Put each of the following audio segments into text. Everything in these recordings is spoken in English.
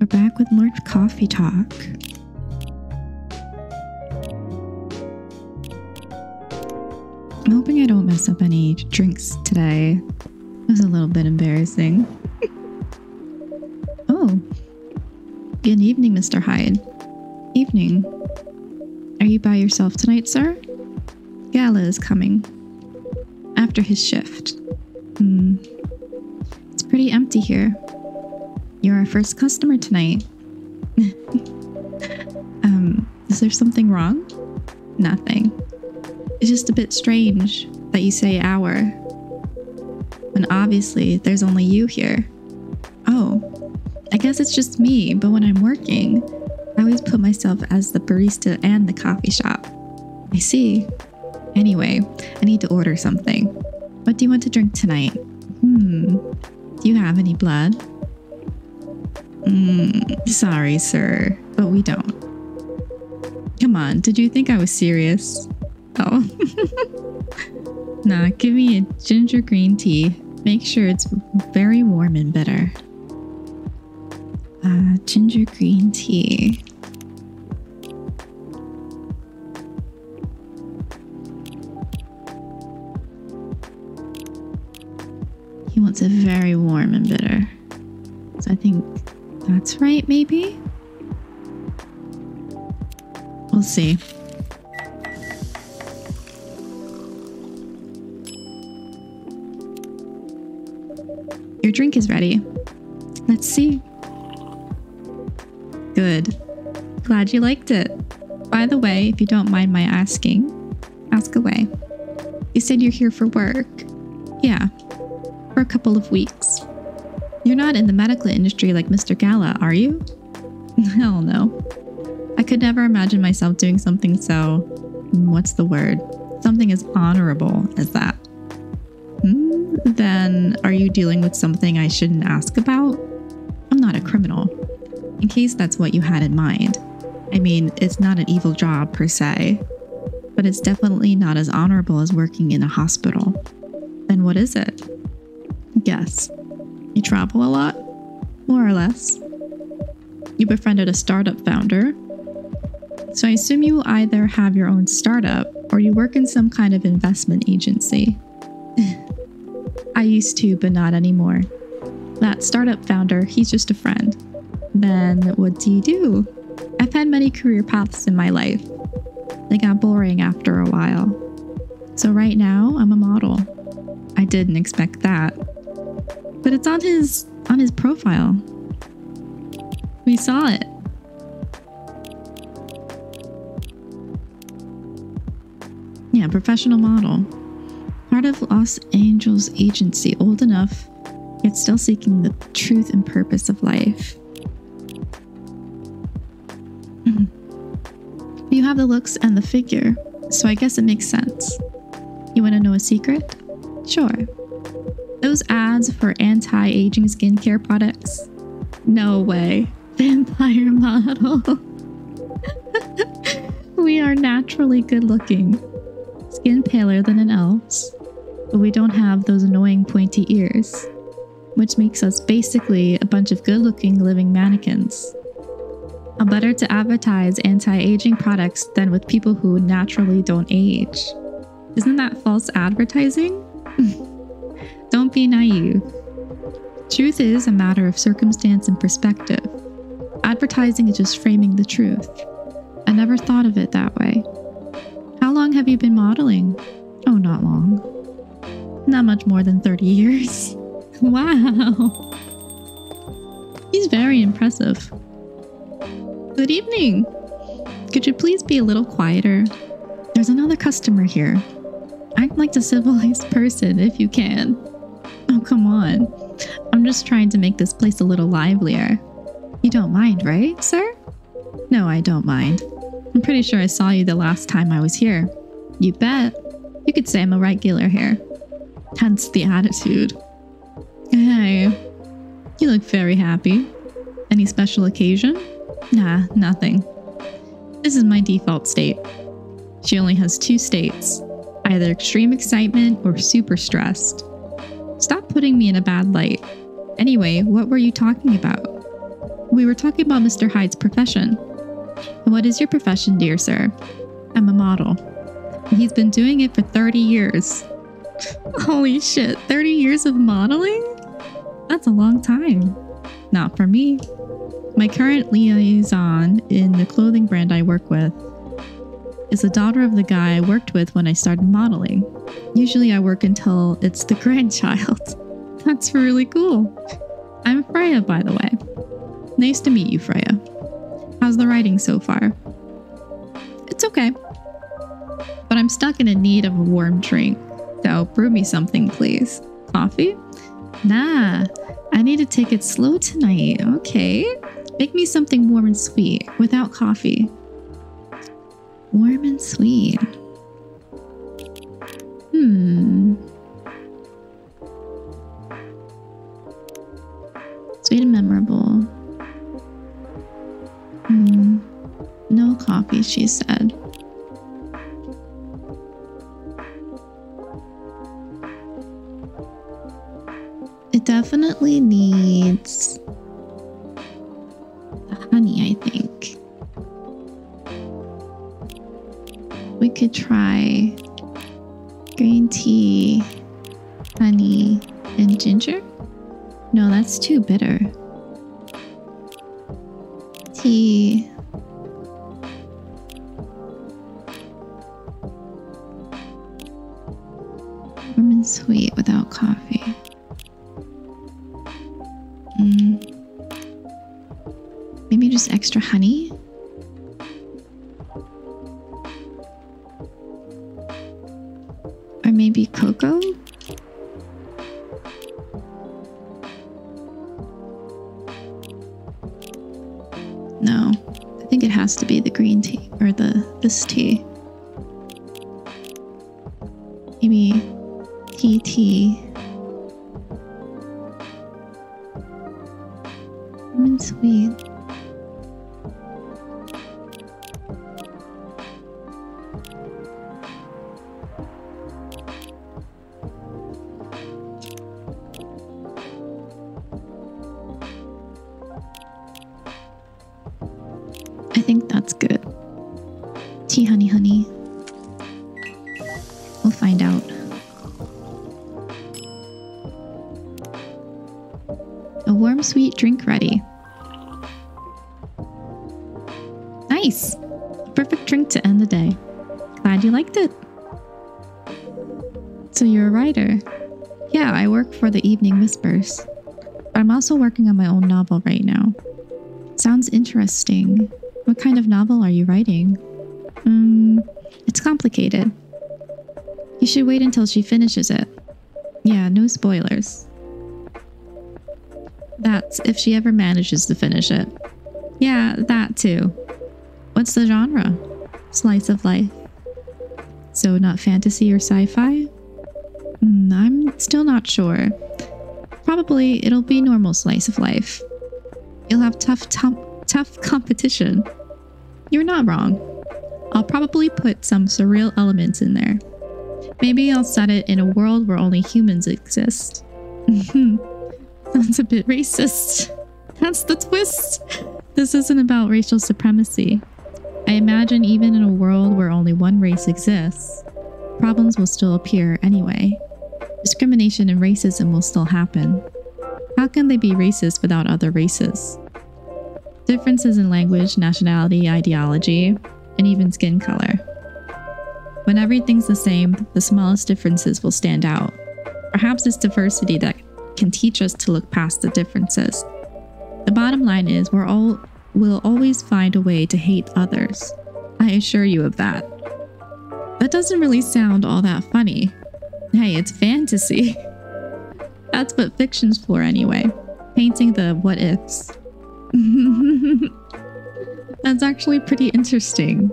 We're back with more coffee talk. I'm hoping I don't mess up any drinks today. It was a little bit embarrassing. oh. Good evening, Mr. Hyde. Evening. Are you by yourself tonight, sir? Gala is coming. After his shift. Hmm. It's pretty empty here. You're our first customer tonight. um, is there something wrong? Nothing. It's just a bit strange that you say our. When obviously there's only you here. Oh, I guess it's just me, but when I'm working, I always put myself as the barista and the coffee shop. I see. Anyway, I need to order something. What do you want to drink tonight? Hmm. Do you have any blood? Mm, sorry, sir, but we don't. Come on, did you think I was serious? Oh. nah, give me a ginger green tea. Make sure it's very warm and bitter. Uh, ginger green tea. Right, maybe? We'll see. Your drink is ready. Let's see. Good. Glad you liked it. By the way, if you don't mind my asking, ask away. You said you're here for work. Yeah, for a couple of weeks. Not in the medical industry like Mr. Gala, are you? Hell no. I could never imagine myself doing something so. What's the word? Something as honorable as that. Hmm, then are you dealing with something I shouldn't ask about? I'm not a criminal. In case that's what you had in mind. I mean, it's not an evil job per se, but it's definitely not as honorable as working in a hospital. Then what is it? A lot? More or less. You befriended a startup founder. So I assume you either have your own startup or you work in some kind of investment agency. I used to, but not anymore. That startup founder, he's just a friend. Then what do you do? I've had many career paths in my life. They got boring after a while. So right now, I'm a model. I didn't expect that. But it's on his on his profile. We saw it. Yeah, professional model. Part of Los Angeles agency, old enough, yet still seeking the truth and purpose of life. you have the looks and the figure, so I guess it makes sense. You want to know a secret? Sure. Those ads for anti aging skincare products? No way. Vampire model. we are naturally good looking, skin paler than an elf's, but we don't have those annoying pointy ears, which makes us basically a bunch of good looking living mannequins. How better to advertise anti aging products than with people who naturally don't age? Isn't that false advertising? Don't be naive. Truth is a matter of circumstance and perspective. Advertising is just framing the truth. I never thought of it that way. How long have you been modeling? Oh, not long. Not much more than 30 years. wow. He's very impressive. Good evening. Could you please be a little quieter? There's another customer here. Act like a civilized person if you can. Come on. I'm just trying to make this place a little livelier. You don't mind, right, sir? No, I don't mind. I'm pretty sure I saw you the last time I was here. You bet. You could say I'm a regular here. Hence the attitude. Hey, you look very happy. Any special occasion? Nah, nothing. This is my default state. She only has two states either extreme excitement or super stressed. Stop putting me in a bad light. Anyway, what were you talking about? we were talking about Mr. Hyde's profession. What is your profession, dear sir? I'm a model. He's been doing it for 30 years. Holy shit, 30 years of modeling? That's a long time. Not for me. My current liaison in the clothing brand I work with is the daughter of the guy I worked with when I started modeling. Usually I work until it's the grandchild. That's really cool. I'm Freya, by the way. Nice to meet you, Freya. How's the writing so far? It's okay. But I'm stuck in a need of a warm drink. So brew me something, please. Coffee? Nah, I need to take it slow tonight. Okay. Make me something warm and sweet without coffee. Warm and sweet. Hmm. Sweet and memorable. Hmm. No coffee, she said. It definitely needs honey, I think. We could try green tea, honey, and ginger. No, that's too bitter. Tea. Warm and sweet without coffee. Mm. Maybe just extra honey? Maybe cocoa? No, I think it has to be the green tea or the this tea. Maybe tea tea. Lemon sweet. Find out. A warm, sweet drink ready. Nice! Perfect drink to end the day. Glad you liked it. So you're a writer? Yeah, I work for the Evening Whispers. But I'm also working on my own novel right now. Sounds interesting. What kind of novel are you writing? Um, it's complicated. You should wait until she finishes it. Yeah, no spoilers. That's if she ever manages to finish it. Yeah, that too. What's the genre? Slice of life. So, not fantasy or sci fi? Mm, I'm still not sure. Probably it'll be normal slice of life. You'll have tough, tough competition. You're not wrong. I'll probably put some surreal elements in there. Maybe I'll set it in a world where only humans exist. Hmm. Sounds a bit racist. That's the twist. This isn't about racial supremacy. I imagine even in a world where only one race exists, problems will still appear anyway. Discrimination and racism will still happen. How can they be racist without other races? Differences in language, nationality, ideology, and even skin color. When everything's the same, the smallest differences will stand out. Perhaps it's diversity that can teach us to look past the differences. The bottom line is we're all will always find a way to hate others. I assure you of that. That doesn't really sound all that funny. Hey, it's fantasy. That's what fiction's for anyway. Painting the what ifs. That's actually pretty interesting.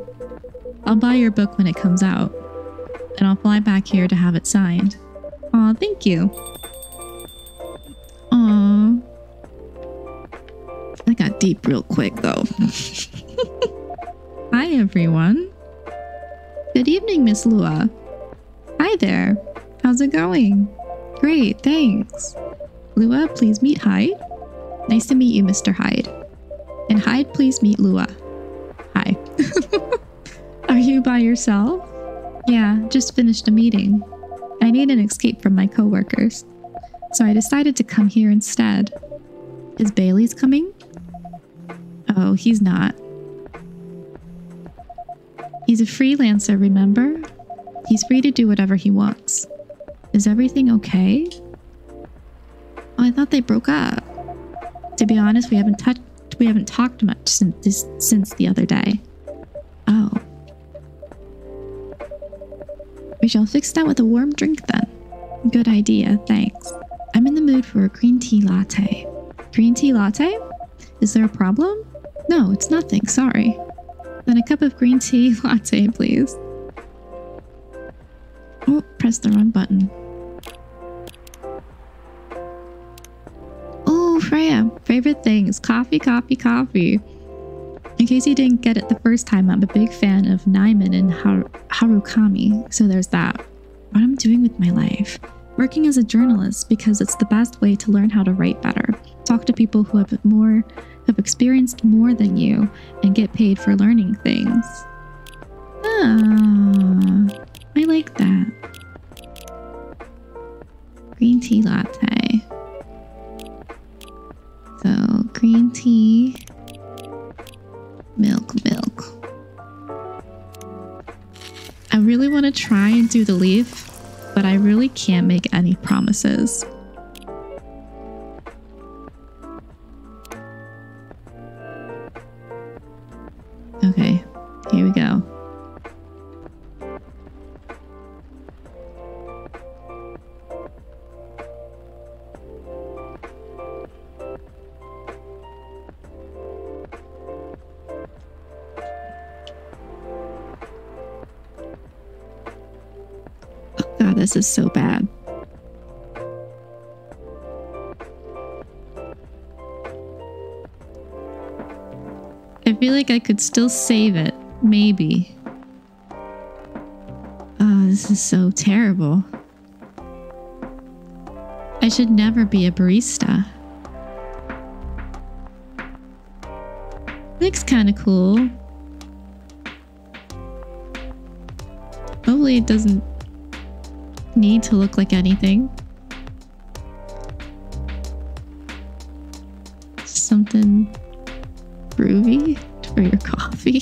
I'll buy your book when it comes out, and I'll fly back here to have it signed. Aw, thank you. Aw. I got deep real quick though. Hi everyone. Good evening, Miss Lua. Hi there. How's it going? Great, thanks. Lua, please meet Hyde. Nice to meet you, Mr. Hyde. And Hyde, please meet Lua. Hi. Are you by yourself? Yeah, just finished a meeting. I need an escape from my coworkers. So I decided to come here instead. Is Bailey's coming? Oh, he's not. He's a freelancer, remember? He's free to do whatever he wants. Is everything okay? Oh, I thought they broke up. To be honest, we haven't touched we haven't talked much since this, since the other day. We shall fix that with a warm drink then. Good idea, thanks. I'm in the mood for a green tea latte. Green tea latte? Is there a problem? No, it's nothing, sorry. Then a cup of green tea latte, please. Oh, press the wrong button. Oh, Freya, favorite things coffee, coffee, coffee. In case you didn't get it the first time, I'm a big fan of Naiman and Har- Harukami, so there's that. What I'm doing with my life. Working as a journalist because it's the best way to learn how to write better. Talk to people who have more have experienced more than you and get paid for learning things. Ah, I like that. Green tea latte. So, green tea, milk, milk. I really want to try and do the leaf, but I really can't make any promises. This is so bad. I feel like I could still save it. Maybe. Oh, this is so terrible. I should never be a barista. Looks kind of cool. Hopefully it doesn't need to look like anything. Something groovy for your coffee.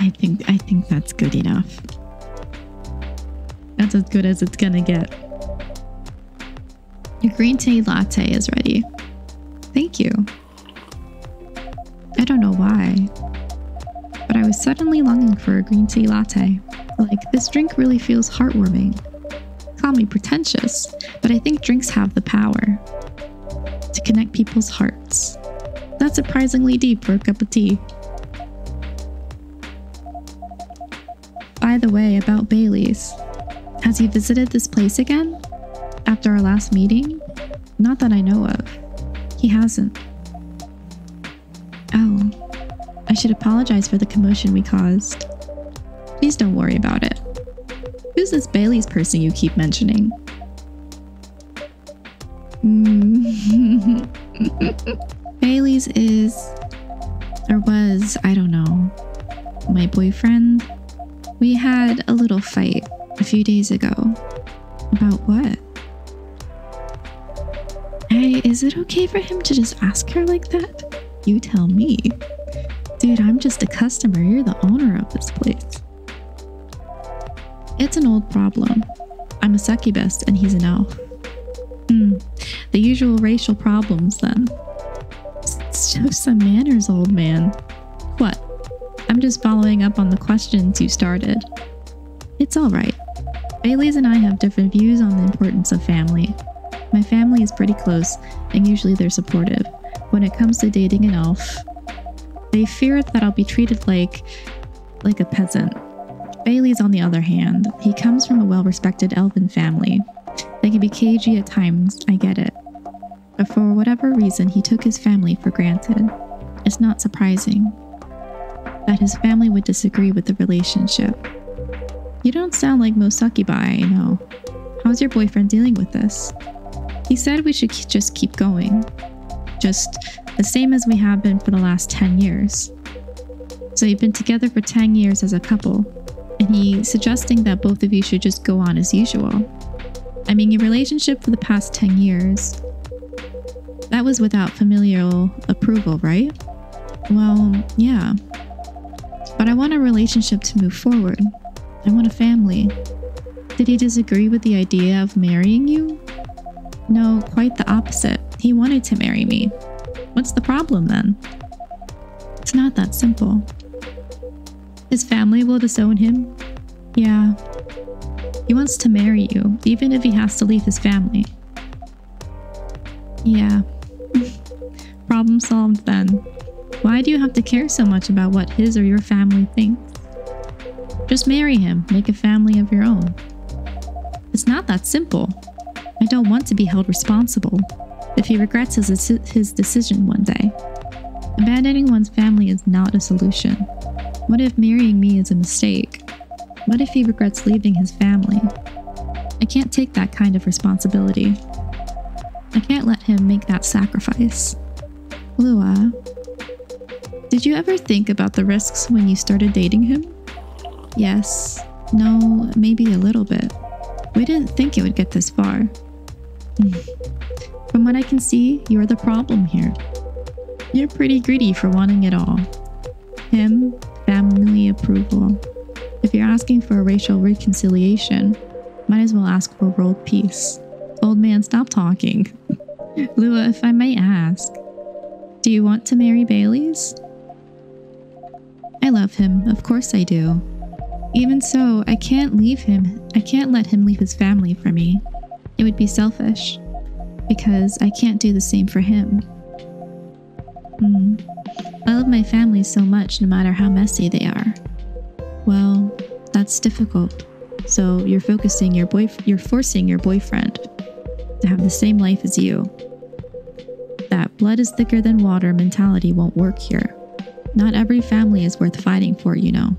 I think I think that's good enough. That's as good as it's gonna get. Your green tea latte is ready. Thank you. I don't know why, I was suddenly longing for a green tea latte. Like, this drink really feels heartwarming. Call me pretentious, but I think drinks have the power to connect people's hearts. That's surprisingly deep for a cup of tea. By the way, about Bailey's. Has he visited this place again? After our last meeting? Not that I know of. He hasn't. I should apologize for the commotion we caused. Please don't worry about it. Who's this Bailey's person you keep mentioning? Bailey's is, or was, I don't know, my boyfriend. We had a little fight a few days ago. About what? Hey, is it okay for him to just ask her like that? You tell me. Dude, I'm just a customer. You're the owner of this place. It's an old problem. I'm a succubus and he's an elf. Hmm, the usual racial problems then. Show some manners, old man. What? I'm just following up on the questions you started. It's alright. Bailey's and I have different views on the importance of family. My family is pretty close, and usually they're supportive. When it comes to dating an elf, they fear that I'll be treated like like a peasant. Bailey's on the other hand, he comes from a well-respected elven family. They can be cagey at times, I get it. But for whatever reason, he took his family for granted. It's not surprising that his family would disagree with the relationship. You don't sound like most succubi I know. How's your boyfriend dealing with this? He said we should just keep going. Just the same as we have been for the last 10 years. So you've been together for 10 years as a couple, and he's suggesting that both of you should just go on as usual. I mean, your relationship for the past 10 years, that was without familial approval, right? Well, yeah. But I want a relationship to move forward. I want a family. Did he disagree with the idea of marrying you? No, quite the opposite. He wanted to marry me. What's the problem then? It's not that simple. His family will disown him? Yeah. He wants to marry you, even if he has to leave his family. Yeah. Problem solved then. Why do you have to care so much about what his or your family thinks? Just marry him, make a family of your own. It's not that simple. I don't want to be held responsible if he regrets his, his decision one day. Abandoning one's family is not a solution. What if marrying me is a mistake? What if he regrets leaving his family? I can't take that kind of responsibility. I can't let him make that sacrifice. Lua, did you ever think about the risks when you started dating him? Yes. No, maybe a little bit. We didn't think it would get this far. From what I can see, you're the problem here. You're pretty greedy for wanting it all. Him, family approval. If you're asking for a racial reconciliation, might as well ask for world peace. Old man, stop talking. Lua, if I may ask, do you want to marry Bailey's? I love him, of course I do. Even so, I can't leave him. I can't let him leave his family for me. It would be selfish. Because I can't do the same for him. Hmm. I love my family so much no matter how messy they are. Well, that's difficult. So you're focusing your boy you're forcing your boyfriend to have the same life as you. That blood is thicker than water mentality won't work here. Not every family is worth fighting for, you know.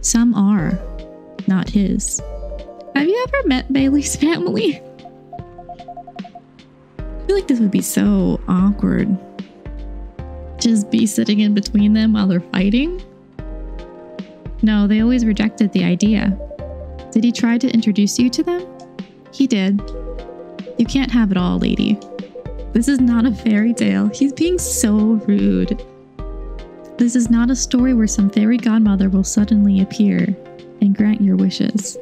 Some are, not his. Have you ever met Bailey's family? I feel like this would be so awkward. Just be sitting in between them while they're fighting? No, they always rejected the idea. Did he try to introduce you to them? He did. You can't have it all, lady. This is not a fairy tale. He's being so rude. This is not a story where some fairy godmother will suddenly appear and grant your wishes.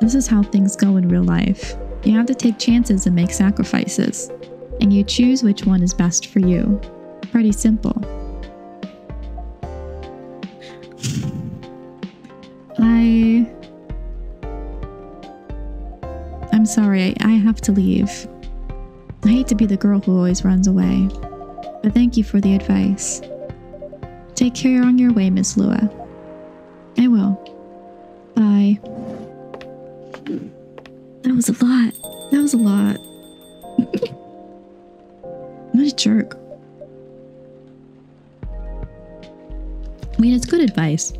This is how things go in real life. You have to take chances and make sacrifices, and you choose which one is best for you. Pretty simple. I. I'm sorry, I, have to leave. I hate to be the girl who always runs away, but thank you for the advice. Take care on your way, Miss Lua. I will. Bye. That was a lot. That was a lot. what a jerk. I mean, it's good advice.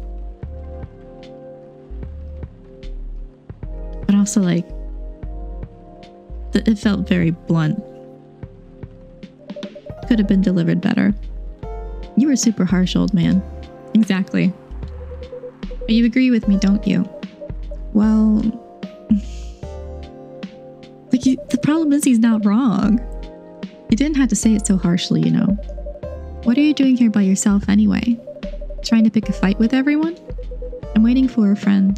But also, like, it felt very blunt. Could have been delivered better. You were super harsh, old man. Exactly. But you agree with me, don't you? Well... like, you, the problem is he's not wrong. You didn't have to say it so harshly, you know. What are you doing here by yourself anyway? Trying to pick a fight with everyone? I'm waiting for a friend.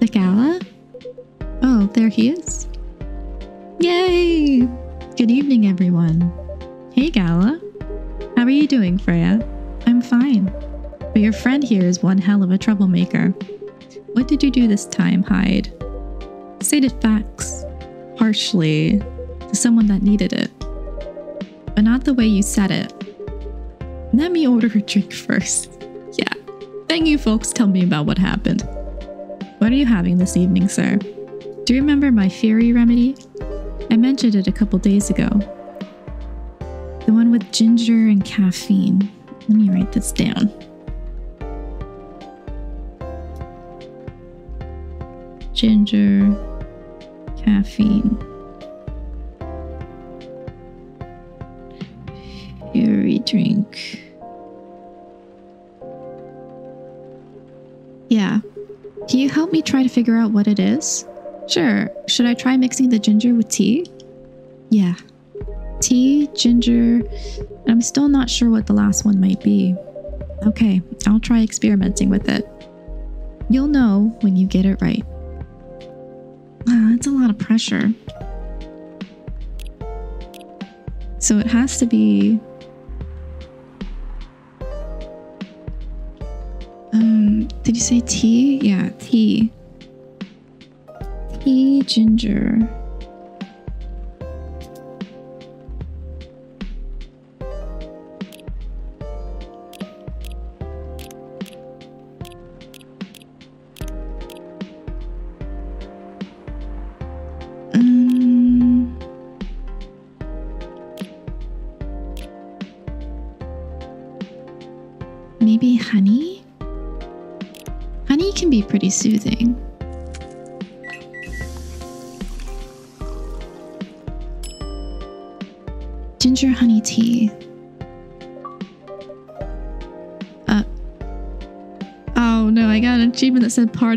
The gala? Oh, there he is. Yay! Good evening, everyone. Hey, Gala. How are you doing, Freya? I'm fine. But your friend here is one hell of a troublemaker. What did you do this time, Hyde? Stated facts, harshly, to someone that needed it. But not the way you said it. Let me order a drink first. Yeah. Then you folks tell me about what happened. What are you having this evening, sir? Do you remember my fairy remedy? I mentioned it a couple days ago, the one with ginger and caffeine. Let me write this down. ginger, caffeine. Fury drink. Yeah. Can you help me try to figure out what it is? Sure. Should I try mixing the ginger with tea? Yeah. Tea, ginger. I'm still not sure what the last one might be. Okay, I'll try experimenting with it. You'll know when you get it right. Ah, it's a lot of pressure. So it has to be Um, did you say tea? Yeah, tea. Tea, ginger.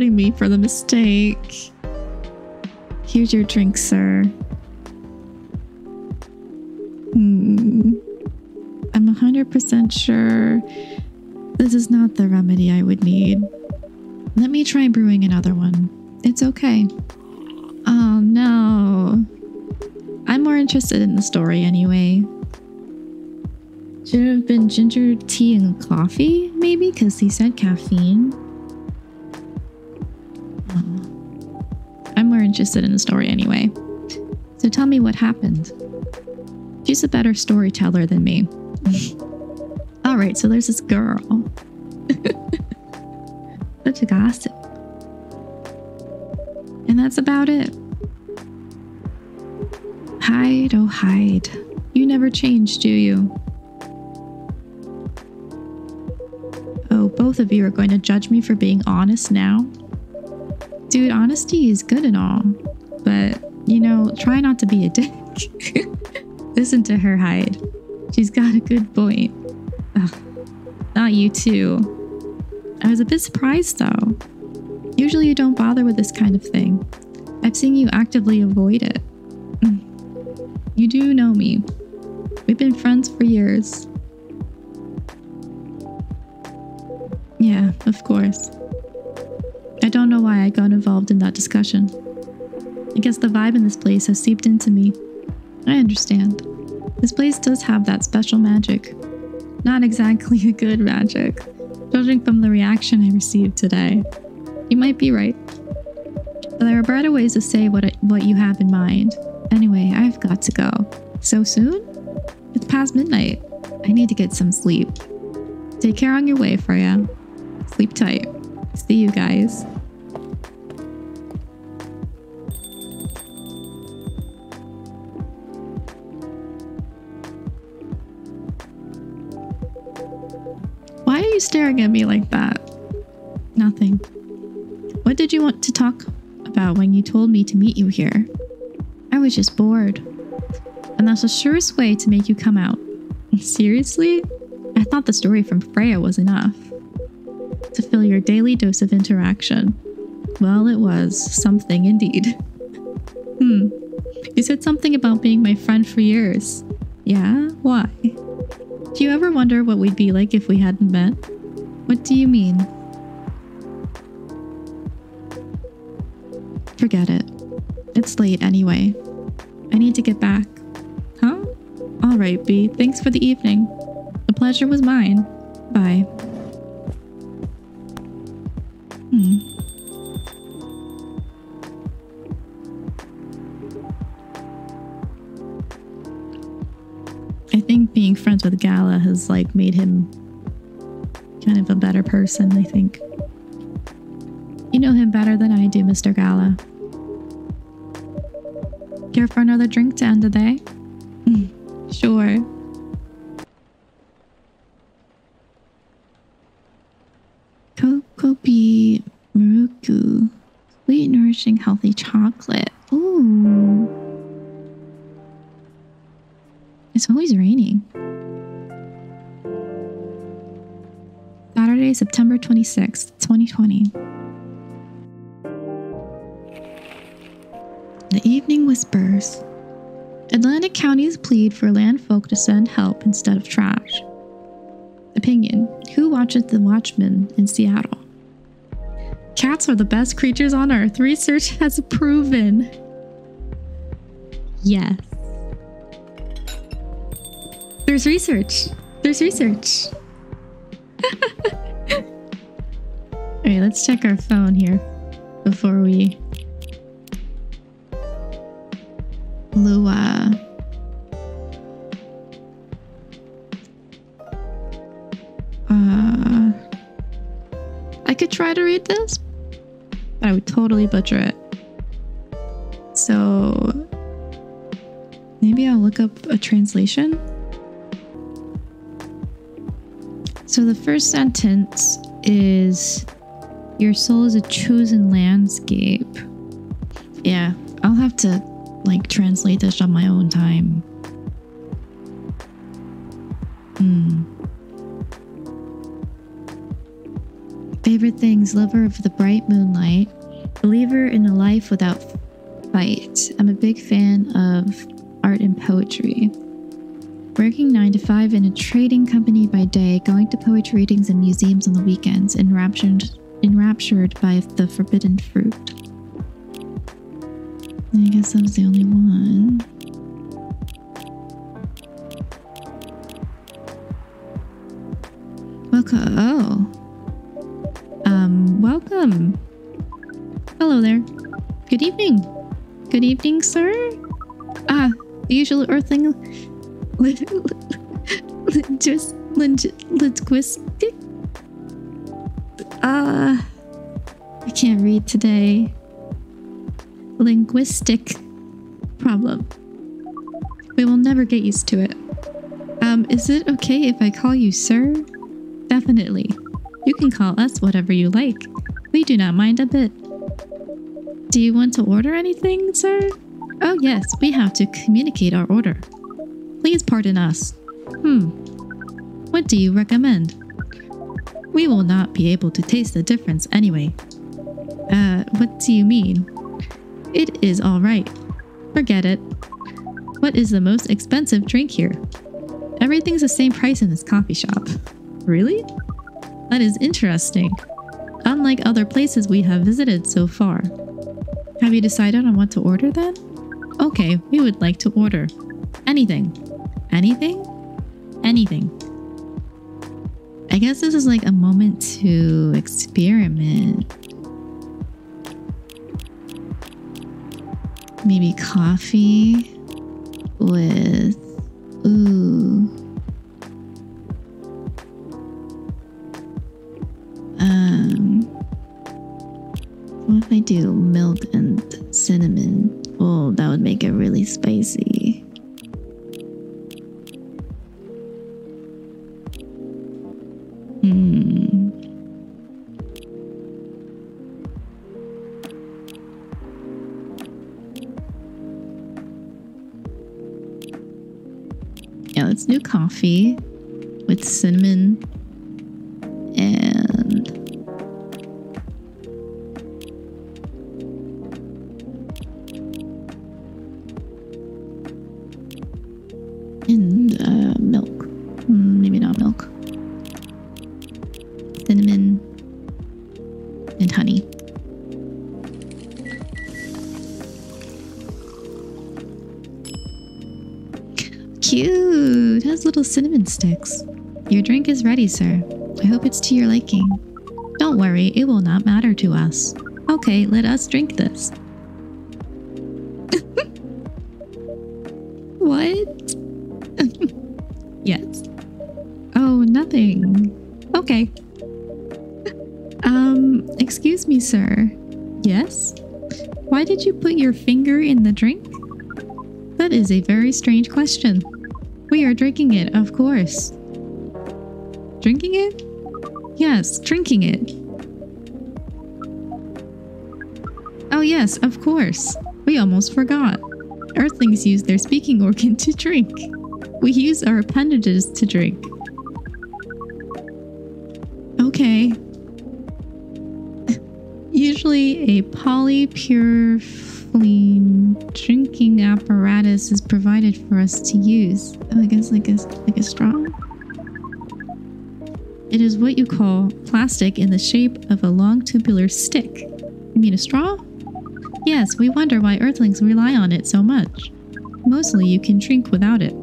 Me for the mistake. Here's your drink, sir. Hmm. I'm 100% sure this is not the remedy I would need. Let me try brewing another one. It's okay. Oh no. I'm more interested in the story anyway. Should have been ginger tea and coffee, maybe? Because he said caffeine. Interested in the story anyway. So tell me what happened. She's a better storyteller than me. Alright, so there's this girl. Such a gossip. And that's about it. Hyde, oh Hyde. You never change, do you? Oh, both of you are going to judge me for being honest now? Dude, honesty is good and all, but you know, try not to be a dick. Listen to her Hyde. She's got a good point. Ugh, not you too. I was a bit surprised though. Usually you don't bother with this kind of thing. I've seen you actively avoid it. You do know me. We've been friends for years. Yeah, of course. I don't know why I got involved in that discussion. I guess the vibe in this place has seeped into me. I understand. This place does have that special magic. Not exactly a good magic, judging from the reaction I received today. You might be right. But there are better ways to say what, it, what you have in mind. Anyway, I've got to go. So soon? It's past midnight. I need to get some sleep. Take care on your way, Freya. Sleep tight. See you guys. Staring at me like that? Nothing. What did you want to talk about when you told me to meet you here? I was just bored. And that's the surest way to make you come out. Seriously? I thought the story from Freya was enough. To fill your daily dose of interaction. Well, it was something indeed. hmm. You said something about being my friend for years. Yeah? Why? Do you ever wonder what we'd be like if we hadn't met? What do you mean? Forget it. It's late anyway. I need to get back. Huh? Alright, B. Thanks for the evening. The pleasure was mine. Bye. Hmm. I think being friends with Gala has like made him kind of a better person, I think. You know him better than I do, Mr. Gala. Care for another drink to end the day? sure. Kokopi Maruku. Sweet, nourishing Ooh. September 26th, 2020. The Evening Whispers. Atlantic counties plead for land folk to send help instead of trash. Opinion Who watches The Watchmen in Seattle? Cats are the best creatures on earth. Research has proven. Yes. There's research. There's research. Alright, let's check our phone here before we. Lua. Uh, I could try to read this, but I would totally butcher it. So maybe I'll look up a translation. So the first sentence is Your soul is a chosen landscape. Yeah, I'll have to like translate this on my own time. Hmm. Favorite things lover of the bright moonlight, believer in a life without fight. I'm a big fan of art and poetry. Working 9 to 5 in a trading company by day, going to poetry readings and museums on the weekends, enraptured, enraptured by the forbidden fruit. I guess that was the only one. Welcome. Oh. Um, welcome. Hello there. Good evening. Good evening, sir. Ah, the usual earthling. Just linguistic. Ah, I can't read today. Linguistic problem. We will never get used to it. Um, is it okay if I call you sir? Definitely. You can call us whatever you like. We do not mind a bit. Do you want to order anything, sir? Oh yes, we have to communicate our order. Please pardon us. Hmm. What do you recommend? We will not be able to taste the difference anyway. Uh, what do you mean? It is alright. Forget it. What is the most expensive drink here? Everything's the same price in this coffee shop. Really? That is interesting. Unlike other places we have visited so far. Have you decided on what to order then? Okay, we would like to order. Anything. Anything? Anything. I guess this is like a moment to experiment. Maybe coffee with. Ooh. Um. What if I do milk and cinnamon? Oh, that would make it really spicy. Coffee with cinnamon sticks. Your drink is ready, sir. I hope it's to your liking. Don't worry, it will not matter to us. Okay, let us drink this. what? yes. Oh, nothing. Okay. Um, excuse me, sir. Yes? Why did you put your finger in the drink? That is a very strange question. Drinking it, of course. Drinking it? Yes, drinking it. Oh, yes, of course. we almost forgot. Earthlings use their speaking organ to drink. We use our appendages to drink. Okay. Usually a polypuriflene drinking apparatus is provided for us to use. I guess like a, like a straw? It is what you call plastic in the shape of a long tubular stick. You mean a straw? Yes, we wonder why Earthlings rely on it so much. Mostly you can drink without it.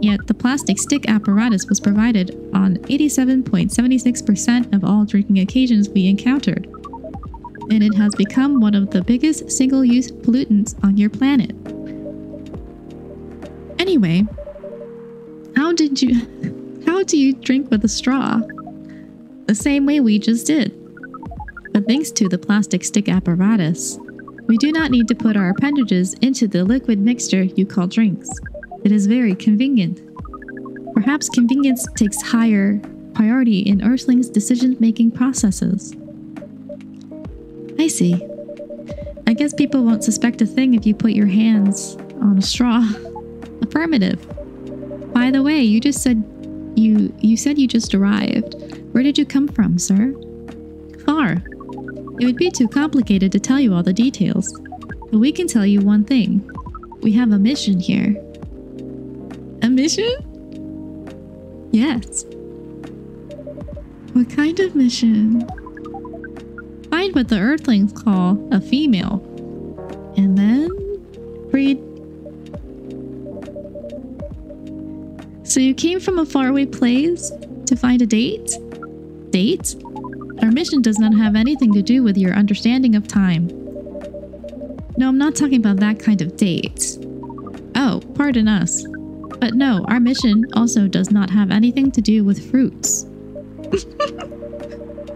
Yet the plastic stick apparatus was provided on 87.76% of all drinking occasions we encountered. And it has become one of the biggest single-use pollutants on your planet. Anyway, how did you how do you drink with a straw? The same way we just did. But thanks to the plastic stick apparatus, we do not need to put our appendages into the liquid mixture you call drinks. It is very convenient. Perhaps convenience takes higher priority in Earthling's decision-making processes. I see. I guess people won't suspect a thing if you put your hands on a straw. Affirmative. By the way, you just said you you said you just arrived. Where did you come from, sir? Far. It would be too complicated to tell you all the details. But we can tell you one thing. We have a mission here. A mission? Yes. What kind of mission? Find what the Earthlings call a female. And then breed. So you came from a faraway place to find a date? Date? Our mission does not have anything to do with your understanding of time. No, I'm not talking about that kind of date. Oh, pardon us. But no, our mission also does not have anything to do with fruits.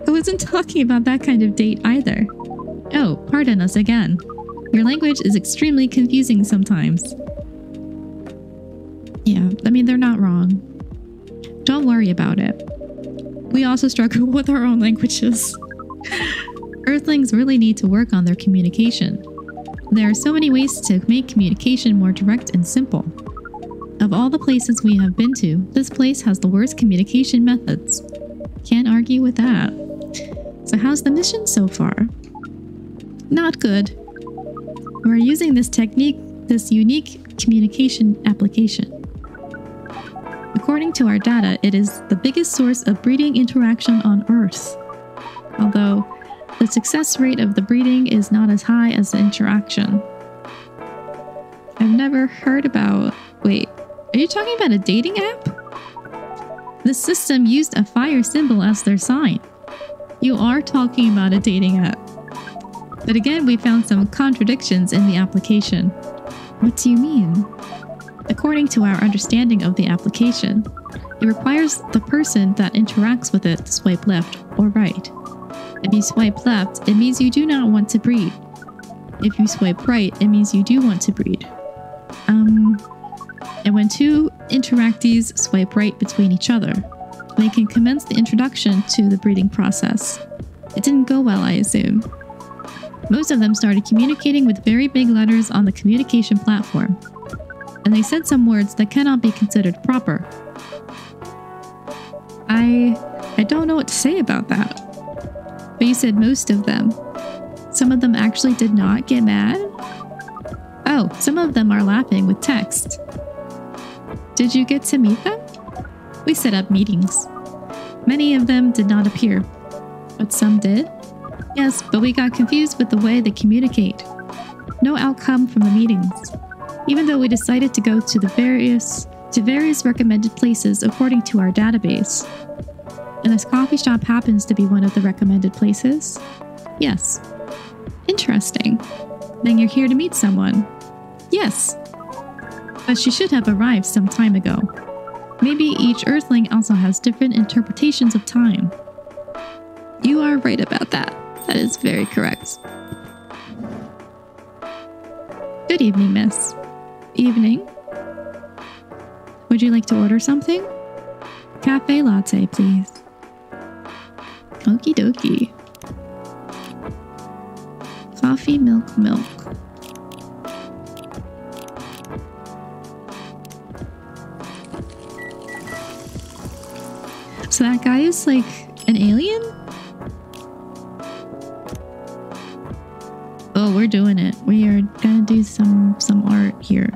I wasn't talking about that kind of date either. Oh, pardon us again. Your language is extremely confusing sometimes. Yeah, I mean, they're not wrong. Don't worry about it. We also struggle with our own languages. Earthlings really need to work on their communication. There are so many ways to make communication more direct and simple. Of all the places we have been to, this place has the worst communication methods. Can't argue with that. So how's the mission so far? Not good. We're using this technique, this unique communication application. According to our data, it is the biggest source of breeding interaction on Earth. Although, the success rate of the breeding is not as high as the interaction. I've never heard about... Wait, are you talking about a dating app? The system used a fire symbol as their sign. You are talking about a dating app. But again, we found some contradictions in the application. What do you mean? According to our understanding of the application, it requires the person that interacts with it to swipe left or right. If you swipe left, it means you do not want to breed. If you swipe right, it means you do want to breed. Um, and when two interactees swipe right between each other, they can commence the introduction to the breeding process. It didn't go well, I assume. Most of them started communicating with very big letters on the communication platform, and they said some words that cannot be considered proper. I I don't know what to say about that. But you said most of them. Some of them actually did not get mad? Oh, some of them are laughing with text. Did you get to meet them? We set up meetings. Many of them did not appear, but some did. Yes, but we got confused with the way they communicate. No outcome from the meetings. Even though we decided to go to the various to various recommended places according to our database. And this coffee shop happens to be one of the recommended places. Yes. Interesting. Then you're here to meet someone. Yes. But she should have arrived some time ago. Maybe each Earthling also has different interpretations of time. You are right about that. That is very correct. Good evening, miss evening. Would you like to order something? Cafe latte, please. Okie dokie. Coffee, milk, milk. So that guy is like an alien? Oh, we're doing it. We are gonna do some some art here.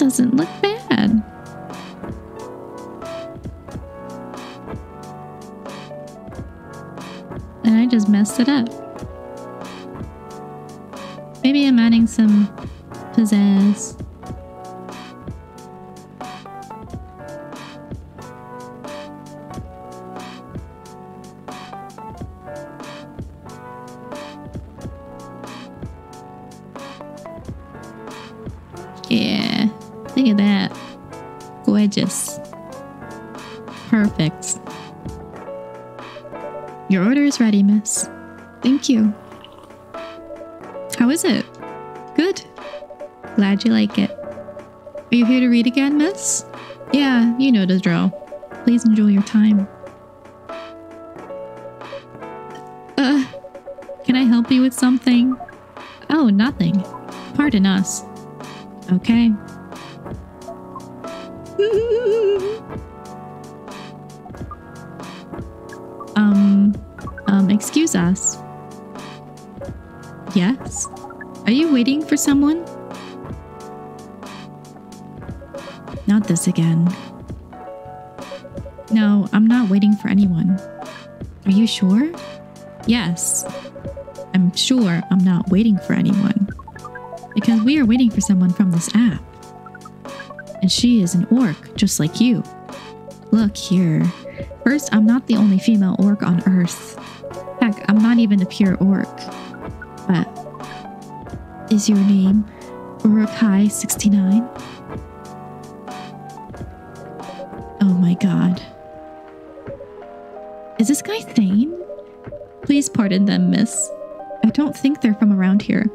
Doesn't look bad. And I just messed it up. Maybe I'm adding some pizzazz. You. How is it? Good. Glad you like it. Are you here to read again, miss? Yeah, you know the drill. Please enjoy your time. Uh, can I help you with something? Oh, nothing. Pardon us. Okay. Yes? Are you waiting for someone? Not this again. No, I'm not waiting for anyone. Are you sure? Yes. I'm sure I'm not waiting for anyone. Because we are waiting for someone from this app. And she is an orc, just like you. Look here. First, I'm not the only female orc on Earth. Heck, I'm not even a pure orc. Is your name Urukai69? Oh my god. Is this guy sane? Please pardon them, miss. I don't think they're from around here.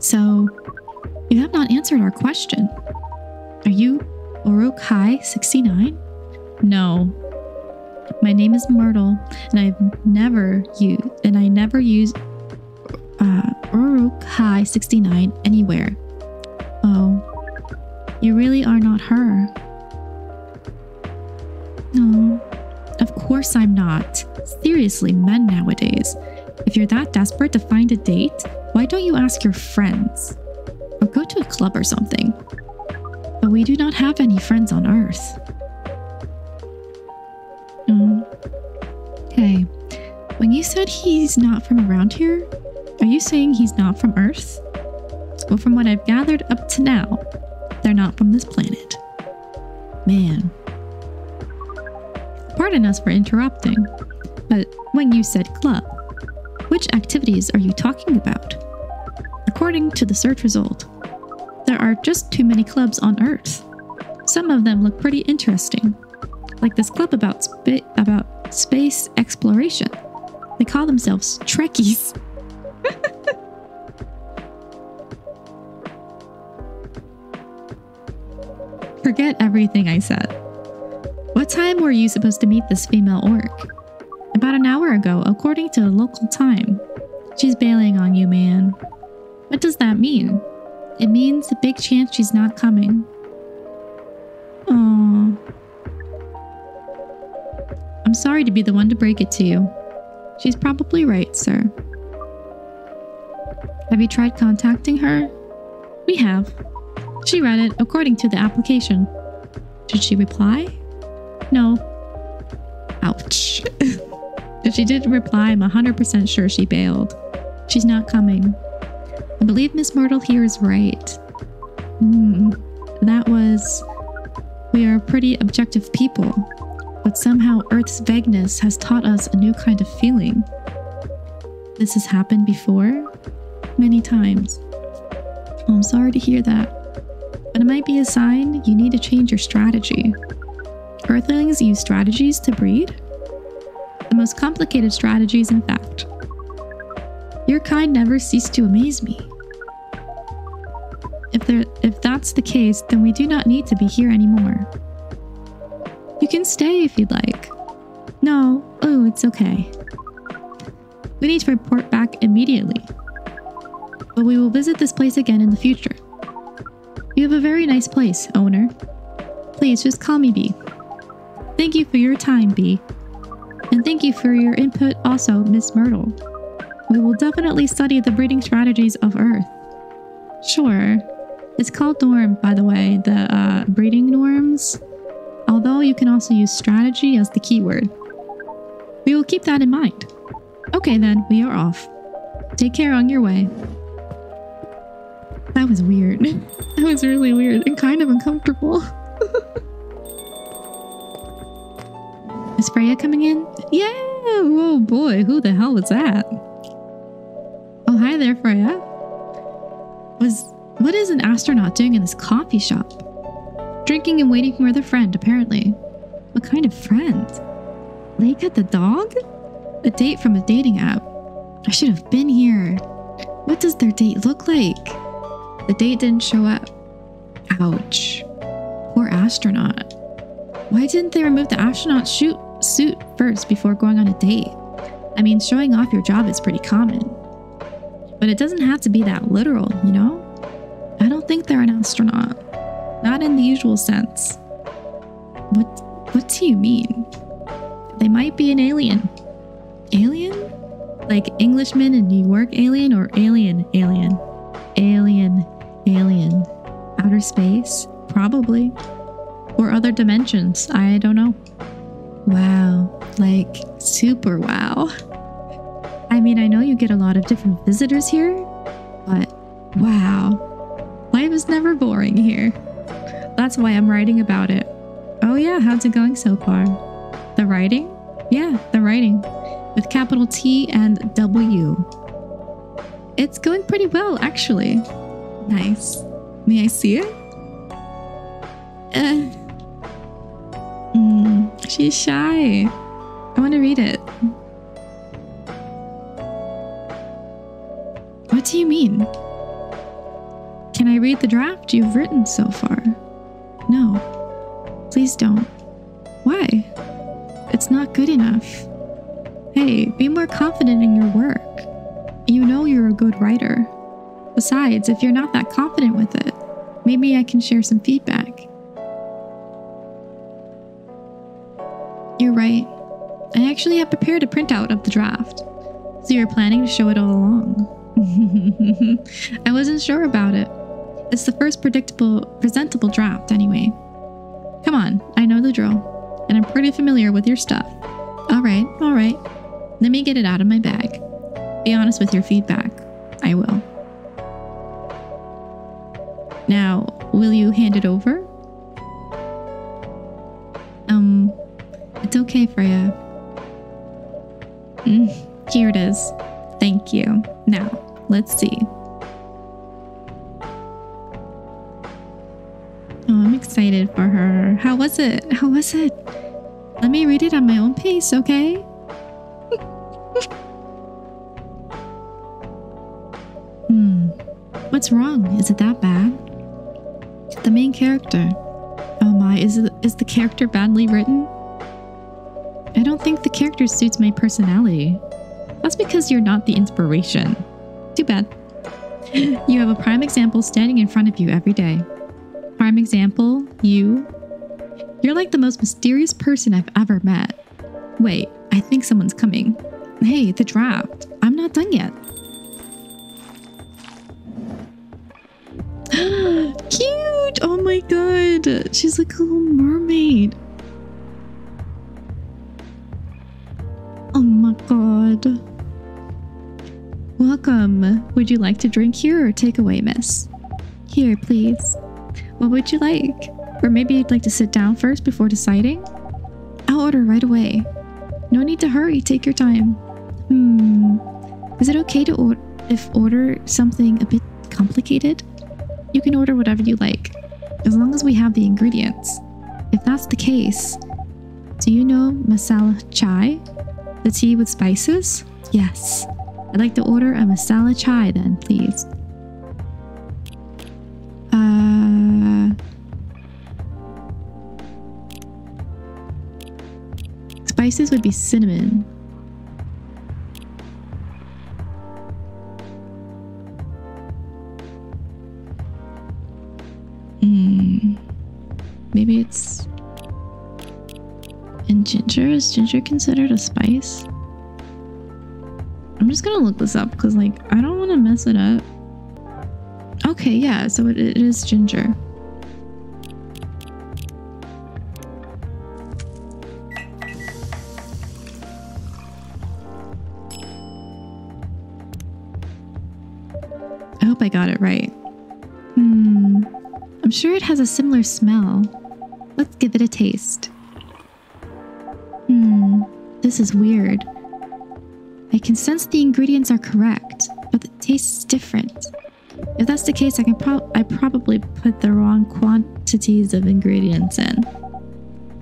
So, you have not answered our question. Are you Urukai 69? No. My name is Myrtle, and I've never used and I never use Urukai 69 anywhere. Oh, you really are not her. No, of course I'm not. Seriously, men nowadays. If you're that desperate to find a date, why don't you ask your friends? Or go to a club or something. But we do not have any friends on Earth. Um, hey, when you said he's not from around here, are you saying he's not from Earth? Well, from what I've gathered up to now, they're not from this planet. Man. Pardon us for interrupting, but when you said club, which activities are you talking about? According to the search result, there are just too many clubs on Earth. Some of them look pretty interesting, like this club about about space exploration. They call themselves Trekkies. Forget everything I said. What time were you supposed to meet this female orc? About an hour ago, according to the local time. She's bailing on you, man. What does that mean? It means a big chance she's not coming. Aww. I'm sorry to be the one to break it to you. She's probably right, sir. Have you tried contacting her? We have. She read it according to the application. Did she reply? No. Ouch. if she did reply, I'm 100% sure she bailed. She's not coming. I believe Miss Myrtle here is right. Hmm. That was. We are pretty objective people, but somehow Earth's vagueness has taught us a new kind of feeling. This has happened before? Many times. Oh, I'm sorry to hear that, but it might be a sign you need to change your strategy. Earthlings use strategies to breed? The most complicated strategies, in fact. Your kind never cease to amaze me. If there if that's the case, then we do not need to be here anymore. You can stay if you'd like. No, oh, it's okay. We need to report back immediately. But we will visit this place again in the future. You have a very nice place, owner. Please just call me B. Thank you for your time, B. And thank you for your input also, Miss Myrtle. We will definitely study the breeding strategies of Earth. Sure. It's called norm, by the way, the uh, breeding norms. Although you can also use strategy as the keyword. We will keep that in mind. Okay then, we are off. Take care on your way. That was weird. that was really weird and kind of uncomfortable. Is Freya coming in? Yeah! Oh boy, who the hell was that? Oh, hi there, Freya. Was what is an astronaut doing in this coffee shop? Drinking and waiting for their friend, apparently. What kind of friend? Laika the dog? A date from a dating app. I should have been here. What does their date look like? The date didn't show up. Ouch. Poor astronaut. Why didn't they remove the astronaut shoot suit first before going on a date? I mean, showing off your job is pretty common. But it doesn't have to be that literal, you know? I don't think they're an astronaut. Not in the usual sense. What what do you mean? They might be an alien. Alien? Like Englishman in New York alien or alien alien? Alien alien. Outer space? Probably. Or other dimensions. I don't know. Wow. Like super wow. I mean, I know you get a lot of different visitors here, but wow. Life is never boring here. That's why I'm writing about it. Oh yeah, how's it going so far? The writing? Yeah, the writing. With capital T and W. It's going pretty well, actually. Nice. May I see it? Uh, mm, she's shy. I want to read it. What do you mean? Can I read the draft you've written so far? No. Please don't. Why? It's not good enough. Hey, be more confident in your work. You know you're a good writer. Besides, if you're not that confident with it, maybe I can share some feedback. You're right. I actually have prepared a printout of the draft. So you're planning to show it all along. I wasn't sure about it. It's the first predictable, presentable draft, anyway. Come on, I know the drill, and I'm pretty familiar with your stuff. Alright, alright. Let me get it out of my bag. Be honest with your feedback. I will. Now, will you hand it over? Um, it's okay, Freya. Mm, here it is. Thank you. Now, let's see. Oh, I'm excited for her. How was it? How was it? Let me read it on my own pace, okay? hmm. What's wrong? Is it that bad? The main character. Oh my, is, it, is the character badly written? I don't think the character suits my personality. That's because you're not the inspiration. Too bad. You have a prime example standing in front of you every day. Prime example, you. You're like the most mysterious person I've ever met. Wait, I think someone's coming. Hey, the draft. I'm not done yet. Oh my god. She's like a little mermaid. Oh my god. Welcome. Would you like to drink here or take away, miss? Here, please. What would you like? Or maybe you'd like to sit down first before deciding? I'll order right away. No need to hurry, take your time. Hmm. Is it okay to order if order something a bit complicated? You can order whatever you like, as long as we have the ingredients. If that's the case, do you know masala chai? The tea with spices? Yes. I'd like to order a masala chai then, please. Uh, spices would be cinnamon. Maybe it's. And ginger? Is ginger considered a spice? I'm just gonna look this up because, like, I don't want to mess it up. Okay, yeah, so it, it is ginger. I hope I got it right. Hmm. I'm sure it has a similar smell. Let's give it a taste. Hmm. This is weird. I can sense the ingredients are correct, but the taste is different. If that's the case, I can pro I probably put the wrong quantities of ingredients in.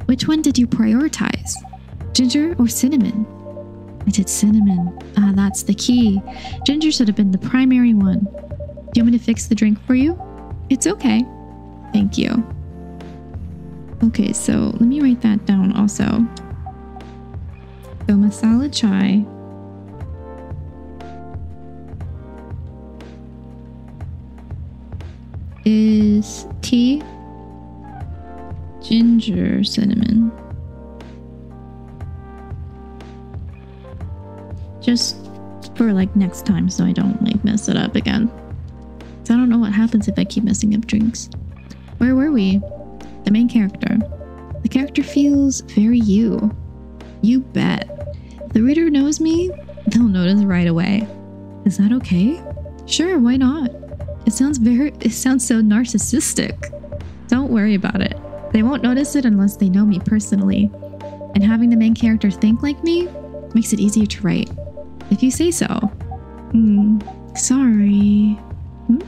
Which one did you prioritize? Ginger or cinnamon? I did cinnamon. Ah, that's the key. Ginger should have been the primary one. Do you want me to fix the drink for you? It's okay. Thank you. Okay, so let me write that down also. So masala chai. Is tea, ginger, cinnamon. Just for like next time so I don't like mess it up again. So I don't know what happens if I keep messing up drinks. Where were we? The main character. The character feels very you. You bet. If the reader knows me, they'll notice right away. Is that okay? Sure, why not? It sounds very it sounds so narcissistic. Don't worry about it. They won't notice it unless they know me personally. And having the main character think like me makes it easier to write. If you say so. Hmm. Sorry. Hmm?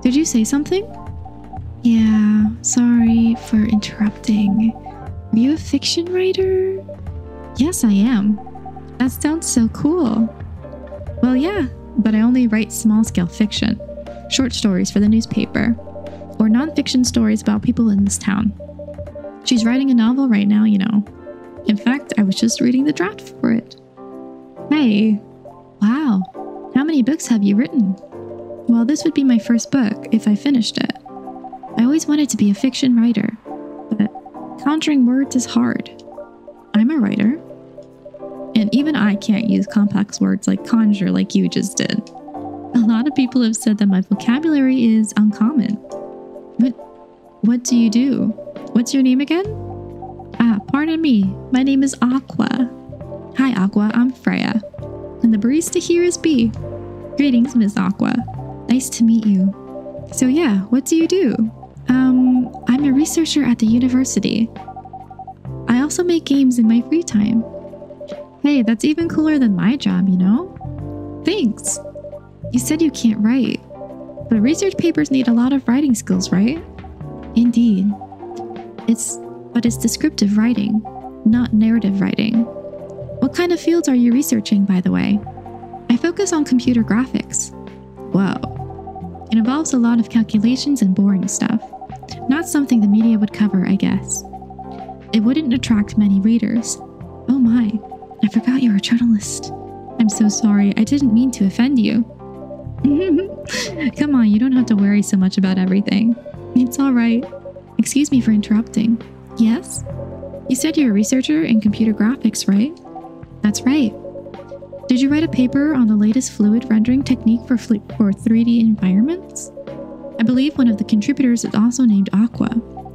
Did you say something? Yeah, sorry for interrupting. Are you a fiction writer? Yes, I am. That sounds so cool. Well, yeah, but I only write small scale fiction, short stories for the newspaper, or nonfiction stories about people in this town. She's writing a novel right now, you know. In fact, I was just reading the draft for it. Hey, wow, how many books have you written? Well, this would be my first book if I finished it. I always wanted to be a fiction writer, but conjuring words is hard. I'm a writer, and even I can't use complex words like conjure like you just did. A lot of people have said that my vocabulary is uncommon. What what do you do? What's your name again? Ah, pardon me. My name is Aqua. Hi Aqua, I'm Freya. And the barista here is Bee. Greetings, Miss Aqua. Nice to meet you. So yeah, what do you do? I'm a researcher at the university. I also make games in my free time. Hey, that's even cooler than my job, you know? Thanks. You said you can't write. But research papers need a lot of writing skills, right? Indeed. It's but it's descriptive writing, not narrative writing. What kind of fields are you researching, by the way? I focus on computer graphics. Whoa. It involves a lot of calculations and boring stuff. Not something the media would cover, I guess. It wouldn't attract many readers. Oh my, I forgot you're a journalist. I'm so sorry, I didn't mean to offend you. Come on, you don't have to worry so much about everything. It's alright. Excuse me for interrupting. Yes? You said you're a researcher in computer graphics, right? That's right. Did you write a paper on the latest fluid rendering technique for, for 3D environments? I believe one of the contributors is also named Aqua.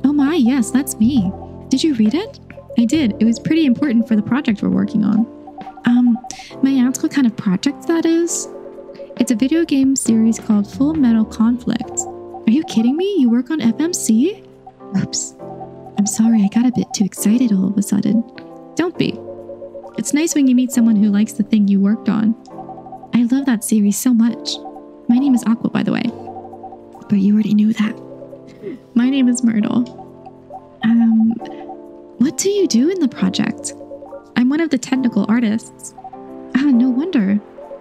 Oh my, yes, that's me. Did you read it? I did. It was pretty important for the project we're working on. Um, may I ask what kind of project that is? It's a video game series called Full Metal Conflict. Are you kidding me? You work on FMC? Oops. I'm sorry, I got a bit too excited all of a sudden. Don't be. It's nice when you meet someone who likes the thing you worked on. I love that series so much. My name is Aqua, by the way. But you already knew that. My name is Myrtle. Um, what do you do in the project? I'm one of the technical artists. Ah, no wonder.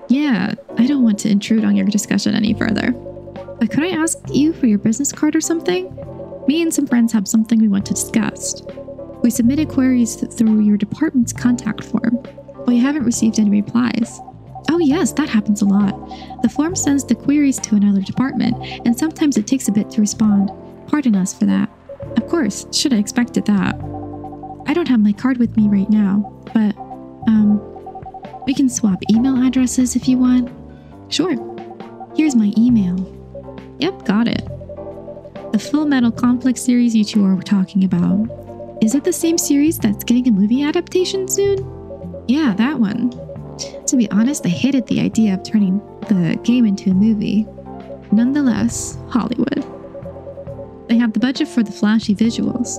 Yeah, I don't want to intrude on your discussion any further. But could I ask you for your business card or something? Me and some friends have something we want to discuss. We submitted queries through your department's contact form, but we haven't received any replies. Oh, yes, that happens a lot. The form sends the queries to another department, and sometimes it takes a bit to respond. Pardon us for that. Of course, should have expected that. I don't have my card with me right now, but, um, we can swap email addresses if you want. Sure. Here's my email. Yep, got it. The Full Metal Conflict series you two are talking about. Is it the same series that's getting a movie adaptation soon? Yeah, that one. To be honest, I hated the idea of turning the game into a movie. Nonetheless, Hollywood. They have the budget for the flashy visuals,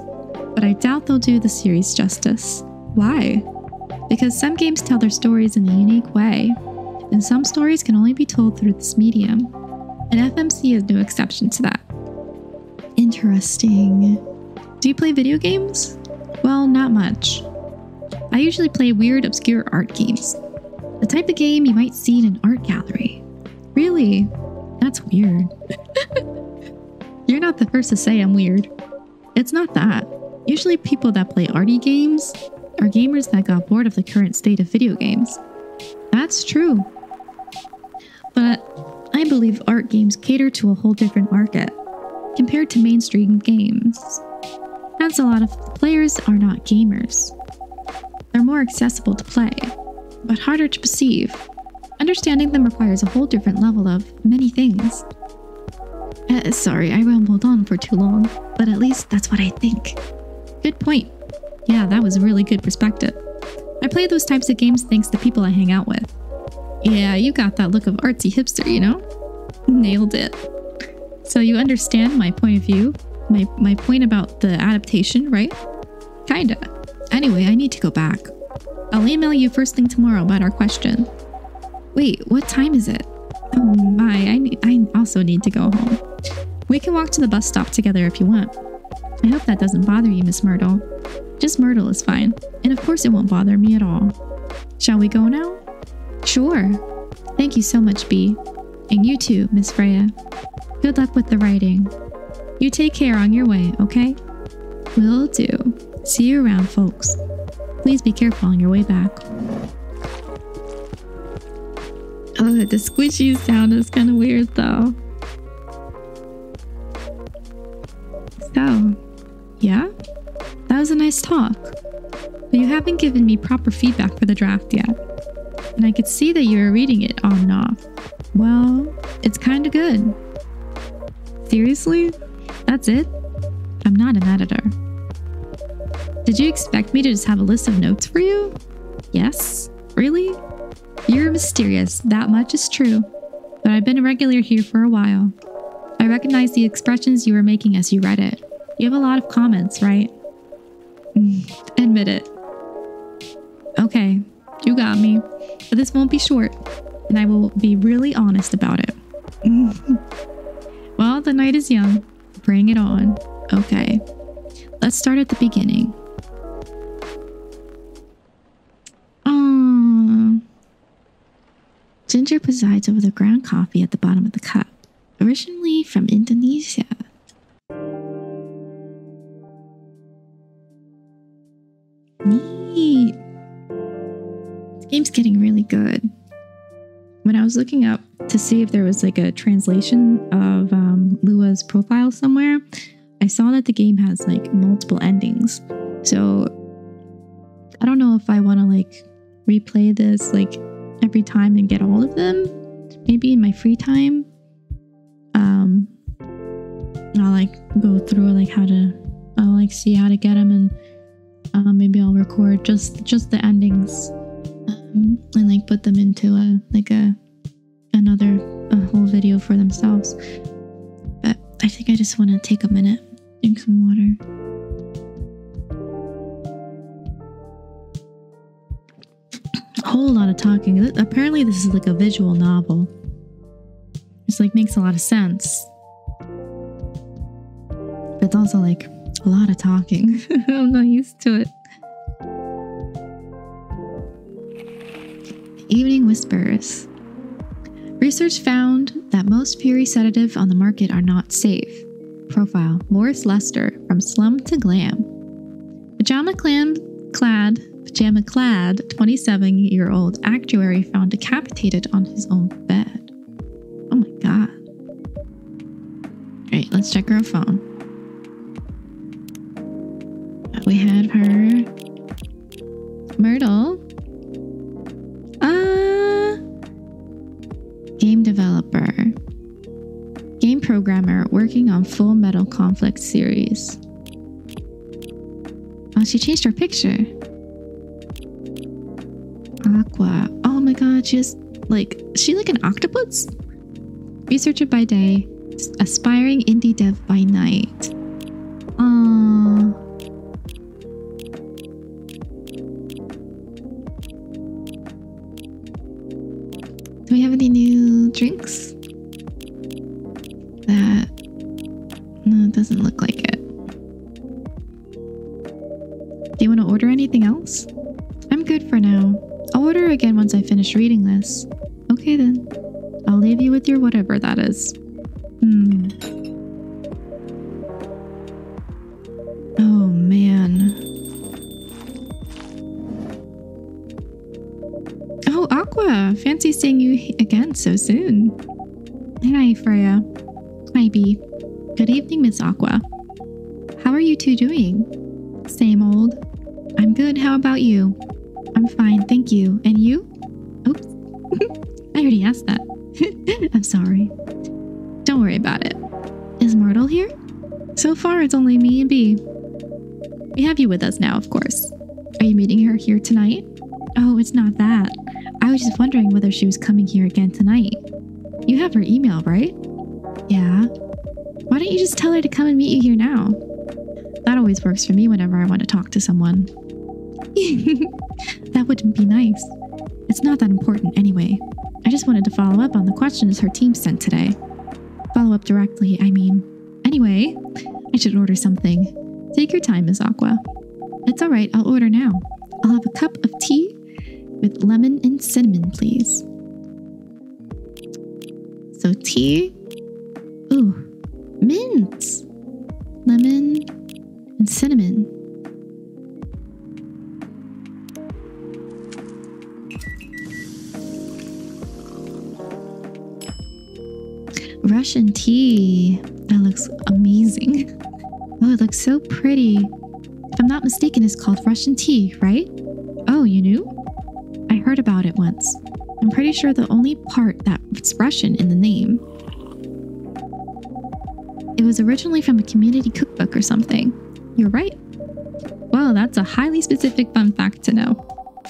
but I doubt they'll do the series justice. Why? Because some games tell their stories in a unique way, and some stories can only be told through this medium, and FMC is no exception to that. Interesting. Do you play video games? Well, not much. I usually play weird, obscure art games. The type of game you might see in an art gallery. Really? That's weird. You're not the first to say I'm weird. It's not that. Usually, people that play arty games are gamers that got bored of the current state of video games. That's true. But I believe art games cater to a whole different market compared to mainstream games. As a lot of players are not gamers. They're more accessible to play, but harder to perceive. Understanding them requires a whole different level of many things. Uh, sorry, I rambled on for too long, but at least that's what I think. Good point. Yeah, that was a really good perspective. I play those types of games thanks to people I hang out with. Yeah, you got that look of artsy hipster, you know? Nailed it. So you understand my point of view, my, my point about the adaptation, right? Kinda. Anyway, I need to go back. I'll email you first thing tomorrow about our question. Wait, what time is it? Oh my, I, I also need to go home. We can walk to the bus stop together if you want. I hope that doesn't bother you, Miss Myrtle. Just Myrtle is fine, and of course it won't bother me at all. Shall we go now? Sure. Thank you so much, Bee. And you too, Miss Freya. Good luck with the writing. You take care on your way, okay? Will do. See you around, folks. Please be careful on your way back. Oh, the squishy sound is kind of weird though. So, yeah? That was a nice talk. But you haven't given me proper feedback for the draft yet. And I could see that you were reading it on and off. Well, it's kinda good. Seriously? That's it? I'm not an editor. Did you expect me to just have a list of notes for you? Yes? Really? You're mysterious, that much is true. But I've been a regular here for a while. I recognize the expressions you were making as you read it. You have a lot of comments, right? Admit it. Okay, you got me. But this won't be short, and I will be really honest about it. well, the night is young. Bring it on. Okay, let's start at the beginning. Ginger presides over the ground coffee at the bottom of the cup, originally from Indonesia. Neat. This game's getting really good. When I was looking up to see if there was like a translation of um, Lua's profile somewhere, I saw that the game has like multiple endings. So I don't know if I want to like replay this like every time and get all of them. Maybe in my free time. Um I'll like go through like how to I'll like see how to get them and uh, maybe I'll record just just the endings um, and like put them into a like a another a whole video for themselves. But I think I just want to take a minute, drink some water. Whole lot of talking. Apparently, this is like a visual novel. It's like makes a lot of sense. But it's also like a lot of talking. I'm not used to it. Evening Whispers. Research found that most Fury sedative on the market are not safe. Profile Morris Lester from slum to glam. Pajama clam clad pajama clad 27 year old actuary found decapitated on his own bed. Oh my god. Alright, let's check her phone. We have her Myrtle. Uh game developer. Game programmer working on Full Metal Conflict series. Oh, she changed her picture. Aqua. Oh my god, she's like, is she like an octopus? Researcher by day, aspiring indie dev by night. Finish reading this. Okay then. I'll leave you with your whatever that is. Hmm. Oh man. Oh, Aqua! Fancy seeing you again so soon. Hi, Freya. Hi, Bee. Good evening, Miss Aqua. How are you two doing? We have you with us now, of course. Are you meeting her here tonight? Oh, it's not that. I was just wondering whether she was coming here again tonight. You have her email, right? Yeah. Why don't you just tell her to come and meet you here now? That always works for me whenever I want to talk to someone. that wouldn't be nice. It's not that important anyway. I just wanted to follow up on the questions her team sent today. Sure the only part that's Russian in the name. It was originally from a community cookbook or something. You're right. Well, that's a highly specific fun fact to know.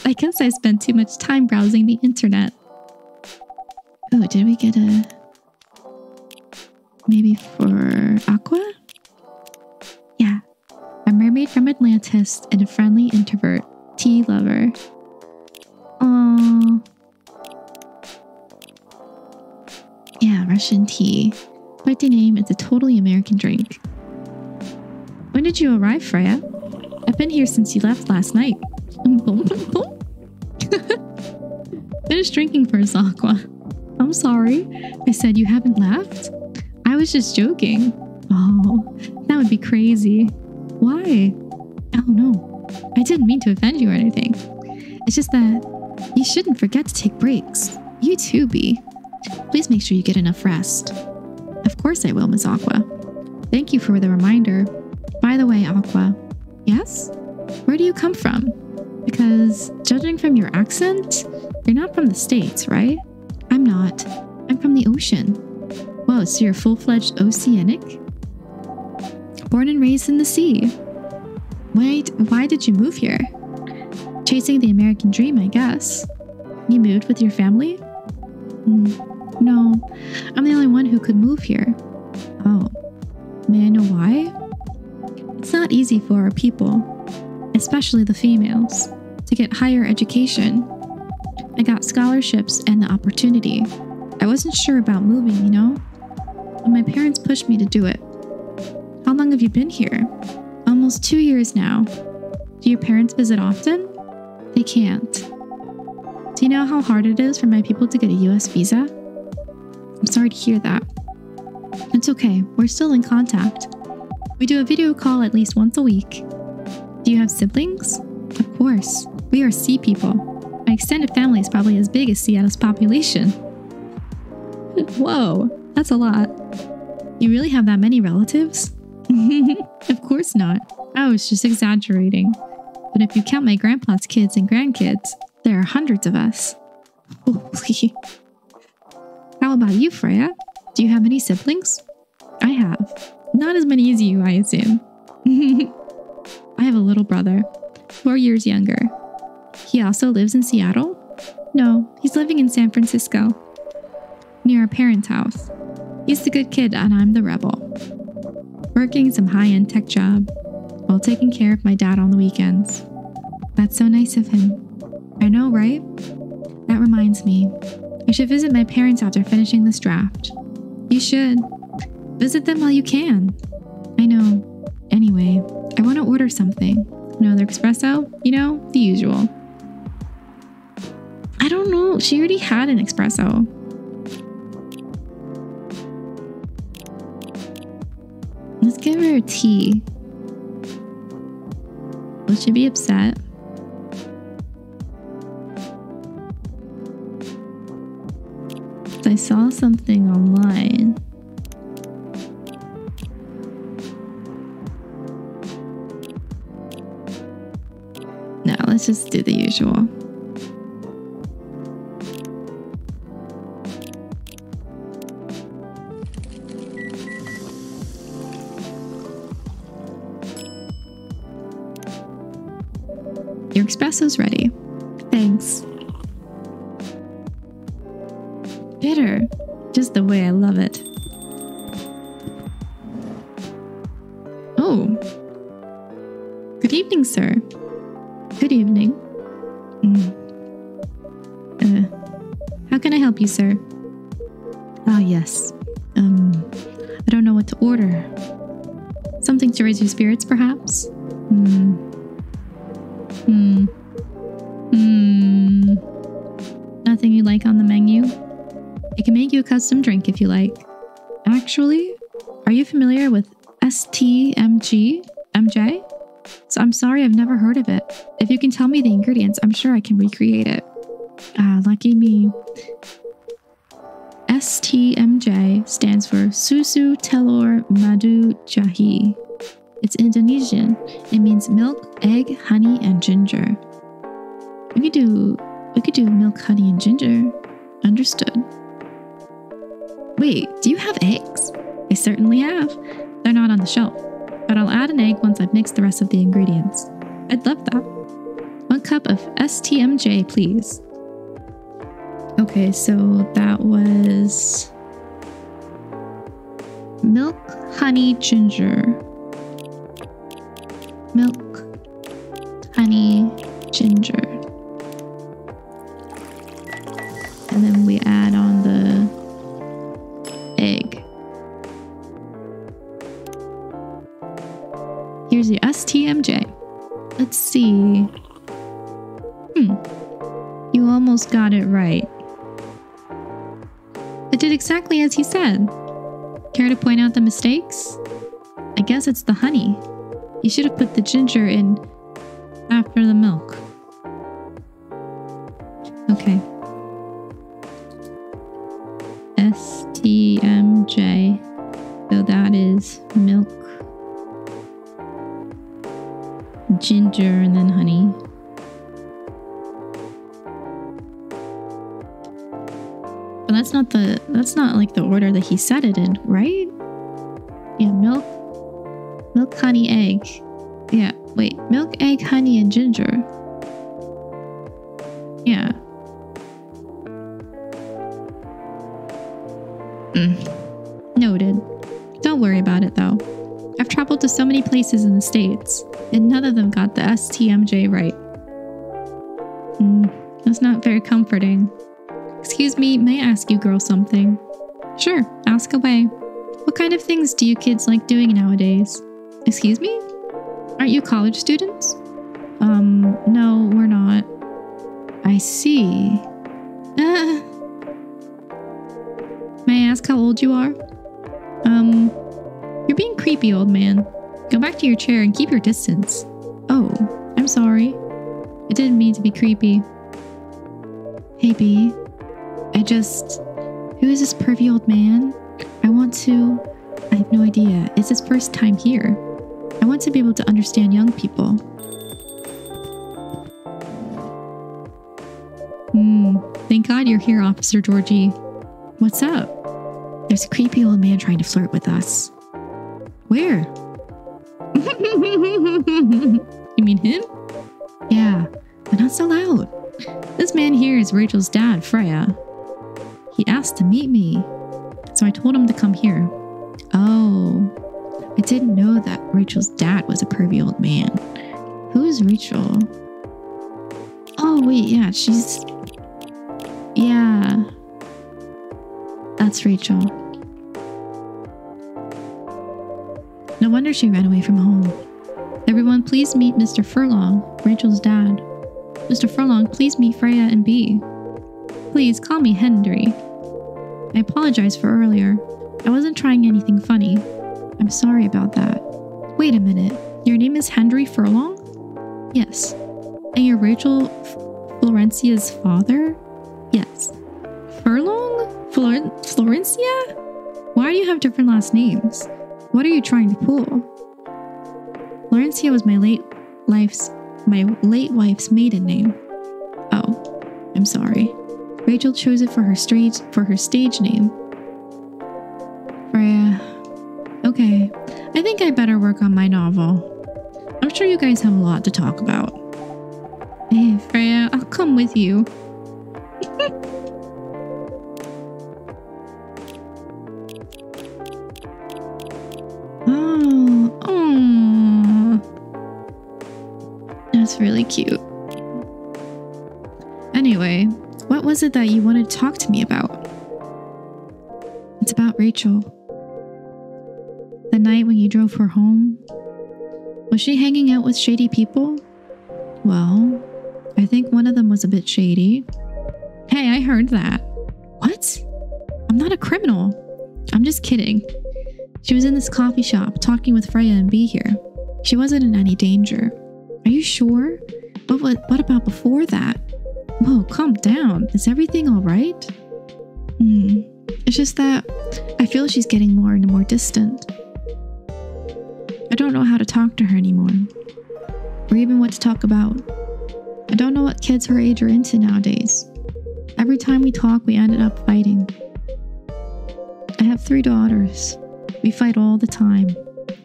I guess I spent too much time browsing the internet. Oh, did we get a... Maybe for Aqua? Yeah. A mermaid from Atlantis and a friendly introvert. Tea lover. Aww. Russian tea. Quite the name, it's a totally American drink. When did you arrive, Freya? I've been here since you left last night. Finish drinking first, Aqua. I'm sorry. I said you haven't left? I was just joking. Oh, that would be crazy. Why? Oh no, I didn't mean to offend you or anything. It's just that you shouldn't forget to take breaks. You too, Bee. Please make sure you get enough rest. Of course I will, Miss Aqua. Thank you for the reminder. By the way, Aqua. Yes? Where do you come from? Because judging from your accent, you're not from the States, right? I'm not. I'm from the ocean. Whoa, so you're a full fledged oceanic? Born and raised in the sea. Wait, why did you move here? Chasing the American dream, I guess. You moved with your family? Mm, no, I'm the only one who could move here. Oh, may I know why? It's not easy for our people, especially the females, to get higher education. I got scholarships and the opportunity. I wasn't sure about moving, you know? But my parents pushed me to do it. How long have you been here? Almost two years now. Do your parents visit often? They can't. Do you know how hard it is for my people to get a US visa? I'm sorry to hear that. It's okay, we're still in contact. We do a video call at least once a week. Do you have siblings? Of course. We are sea people. My extended family is probably as big as Seattle's population. Whoa, that's a lot. You really have that many relatives? of course not. I was just exaggerating. But if you count my grandpa's kids and grandkids, there are hundreds of us. Holy. How about you, Freya? Do you have any siblings? I have. Not as many as you, I assume. I have a little brother, four years younger. He also lives in Seattle? No, he's living in San Francisco, near our parents' house. He's the good kid, and I'm the rebel. Working some high end tech job while taking care of my dad on the weekends. That's so nice of him. I know, right? That reminds me. I should visit my parents after finishing this draft. You should. Visit them while you can. I know. Anyway, I want to order something. Another espresso? You know, the usual. I don't know. She already had an espresso. Let's give her a tea. Will she be upset? Saw something online. No, let's just do the usual. Your espresso's ready. Thanks. The way I love it. Oh. Good evening, sir. Good evening. You familiar with STMG? MJ? So I'm sorry, I've never heard of it. If you can tell me the ingredients, I'm sure I can recreate it. Ah, lucky me. STMJ stands for Susu Telur Madu Jahe. It's Indonesian. It means milk, egg, honey, and ginger. We could do we could do milk, honey, and ginger. Understood. Wait, do you have eggs? I certainly have. They're not on the shelf, but I'll add an egg once I've mixed the rest of the ingredients. I'd love that. One cup of STMJ, please. Okay, so that was milk, honey, ginger. Milk, honey, ginger. And then we STMJ. Let's see. Hmm. You almost got it right. I did exactly as he said. Care to point out the mistakes? I guess it's the honey. You should have put the ginger in not the that's not like the order that he said it in, right? Yeah, milk, milk, honey, egg. Yeah, wait, milk, egg, honey, and ginger. Yeah. Mm. Noted. Don't worry about it though. I've traveled to so many places in the States, and none of them got the STMJ right. Mm, that's not very comforting. Excuse me, may I ask you girls something? Sure, ask away. What kind of things do you kids like doing nowadays? Excuse me? Aren't you college students? Um, no, we're not. I see. Uh, may I ask how old you are? Um, you're being creepy, old man. Go back to your chair and keep your distance. Oh, I'm sorry. I didn't mean to be creepy. Hey, B. I just. Who is this pervy old man? I want to. I have no idea. It's his first time here. I want to be able to understand young people. Hmm. Thank God you're here, Officer Jorji. What's up? There's a creepy old man trying to flirt with us. Where? you mean him? Yeah, but not so loud. This man here is Rachel's dad, Freya. He asked to meet me, so I told him to come here. Oh, I didn't know that Rachel's dad was a pervy old man. Who's Rachel? Oh, wait, yeah, she's. Yeah. That's Rachel. No wonder she ran away from home. Everyone, please meet Mr. Furlong, Rachel's dad. Mr. Furlong, please meet Freya and Bee. Please call me Henry. I apologize for earlier. I wasn't trying anything funny. I'm sorry about that. Wait a minute. Your name is Henry Furlong? Yes. And you're Rachel F- Florencia's father? Yes. Furlong? Flor- Florencia? Why do you have different last names? What are you trying to pull? Florencia was my late life's my late wife's maiden name. Oh, I'm sorry. Rachel chose it for her stage for her stage name. Freya. Okay, I think I better work on my novel. I'm sure you guys have a lot to talk about. Hey, Freya, I'll come with you. oh, oh. That's really cute. Anyway, what was it that you wanted to talk to me about? It's about Rachel. The night when you drove her home. Was she hanging out with shady people? Well, I think one of them was a bit shady. Hey, I heard that. What? I'm not a criminal. I'm just kidding. She was in this coffee shop talking with Freya and Bee here. She wasn't in any danger. Are you sure? But what, what about before that? Whoa, calm down. Is everything all right? Hmm. It's just that I feel she's getting more and more distant. I don't know how to talk to her anymore, or even what to talk about. I don't know what kids her age are into nowadays. Every time we talk, we ended up fighting. I have three daughters. We fight all the time.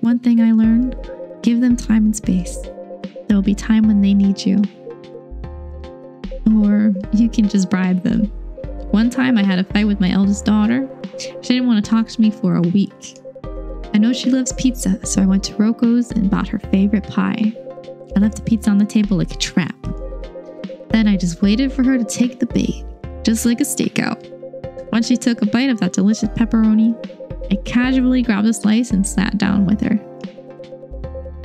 One thing I learned give them time and space. There will be time when they need you. Or you can just bribe them. One time I had a fight with my eldest daughter. She didn't want to talk to me for a week. I know she loves pizza, so I went to Rocco's and bought her favorite pie. I left the pizza on the table like a trap. Then I just waited for her to take the bait, just like a stakeout. Once she took a bite of that delicious pepperoni, I casually grabbed a slice and sat down with her.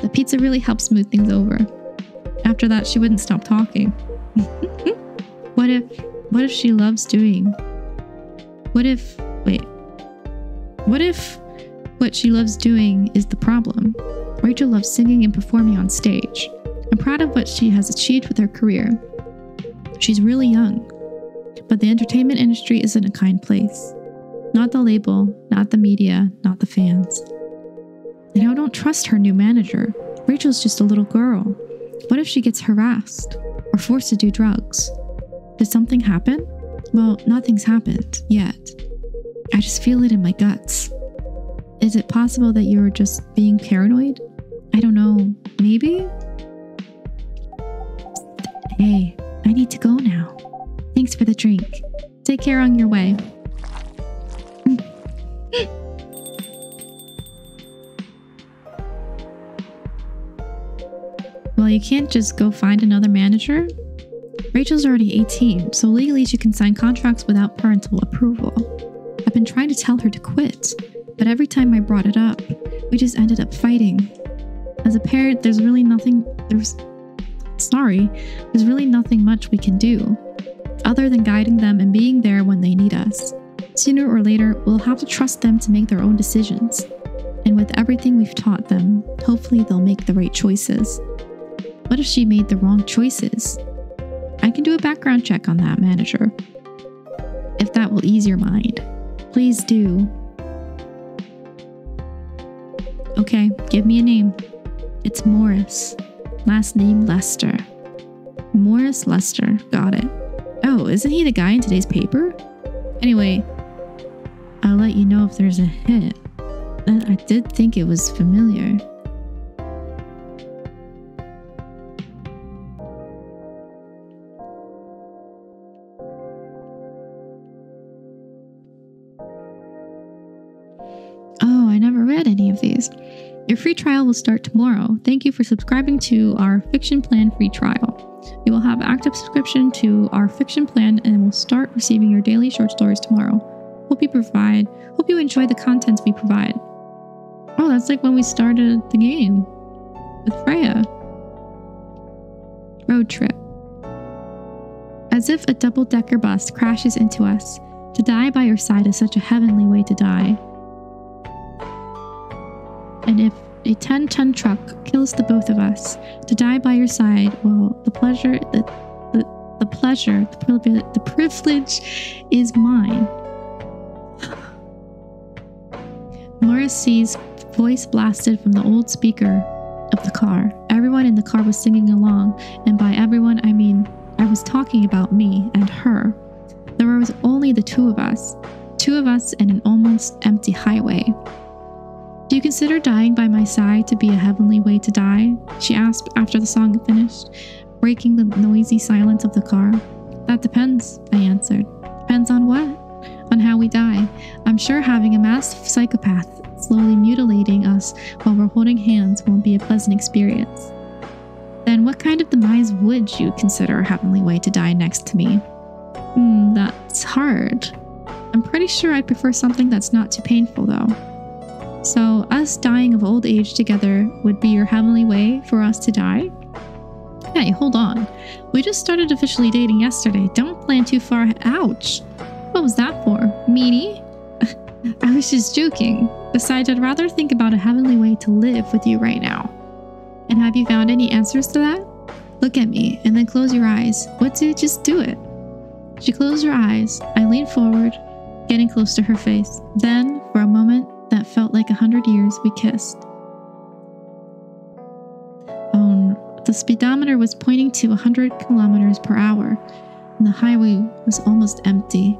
The pizza really helped smooth things over. After that, she wouldn't stop talking. what if what if she loves doing? What if wait. What if what she loves doing is the problem? Rachel loves singing and performing on stage. I'm proud of what she has achieved with her career. She's really young, but the entertainment industry isn't a kind place. Not the label, not the media, not the fans. And I don't trust her new manager. Rachel's just a little girl. What if she gets harassed or forced to do drugs? Did something happen? Well, nothing's happened yet. I just feel it in my guts. Is it possible that you're just being paranoid? I don't know. Maybe? Hey, I need to go now. Thanks for the drink. Take care on your way. well, you can't just go find another manager. Rachel's already 18, so legally she can sign contracts without parental approval. I've been trying to tell her to quit, but every time I brought it up, we just ended up fighting. As a parent, there's really nothing, there's, sorry, there's really nothing much we can do. other than guiding them and being there when they need us. Sooner or later, we'll have to trust them to make their own decisions. And with everything we've taught them, hopefully they'll make the right choices. What if she made the wrong choices? I can do a background check on that, manager. If that will ease your mind, please do. Okay, give me a name. It's Morris. Last name Lester. Morris Lester. Got it. Oh, isn't he the guy in today's paper? Anyway, I'll let you know if there's a hit. I did think it was familiar. Your free trial will start tomorrow. Thank you for subscribing to our Fiction Plan free trial. You will have active subscription to our Fiction Plan and will start receiving your daily short stories tomorrow. Hope you provide. Hope you enjoy the contents we provide. Oh, that's like when we started the game with Freya. Road trip. As if a double decker bus crashes into us, to die by your side is such a heavenly way to die. And if a 10 ton truck kills the both of us, to die by your side, well, the pleasure, the, the, the pleasure, the, privilege, the privilege is mine. Morrissey's voice blasted from the old speaker of the car. Everyone in the car was singing along, and by everyone, I mean I was talking about me and her. There was only the two of us, two of us in an almost empty highway. You consider dying by my side to be a heavenly way to die? She asked after the song had finished, breaking the noisy silence of the car. That depends, I answered. Depends on what? On how we die. I'm sure having a masked psychopath slowly mutilating us while we're holding hands won't be a pleasant experience. Then what kind of demise would you consider a heavenly way to die next to me? Hmm, that's hard. I'm pretty sure I'd prefer something that's not too painful though. So, us dying of old age together would be your heavenly way for us to die? Hey, hold on. We just started officially dating yesterday. Don't plan too far. Ouch! What was that for? Meanie? I was just joking. Besides, I'd rather think about a heavenly way to live with you right now. And have you found any answers to that? Look at me and then close your eyes. What to just do it? She closed her eyes. I leaned forward, getting close to her face. Then, for a moment that felt like a hundred years, we kissed. Oh, the speedometer was pointing to a hundred kilometers per hour, and the highway was almost empty.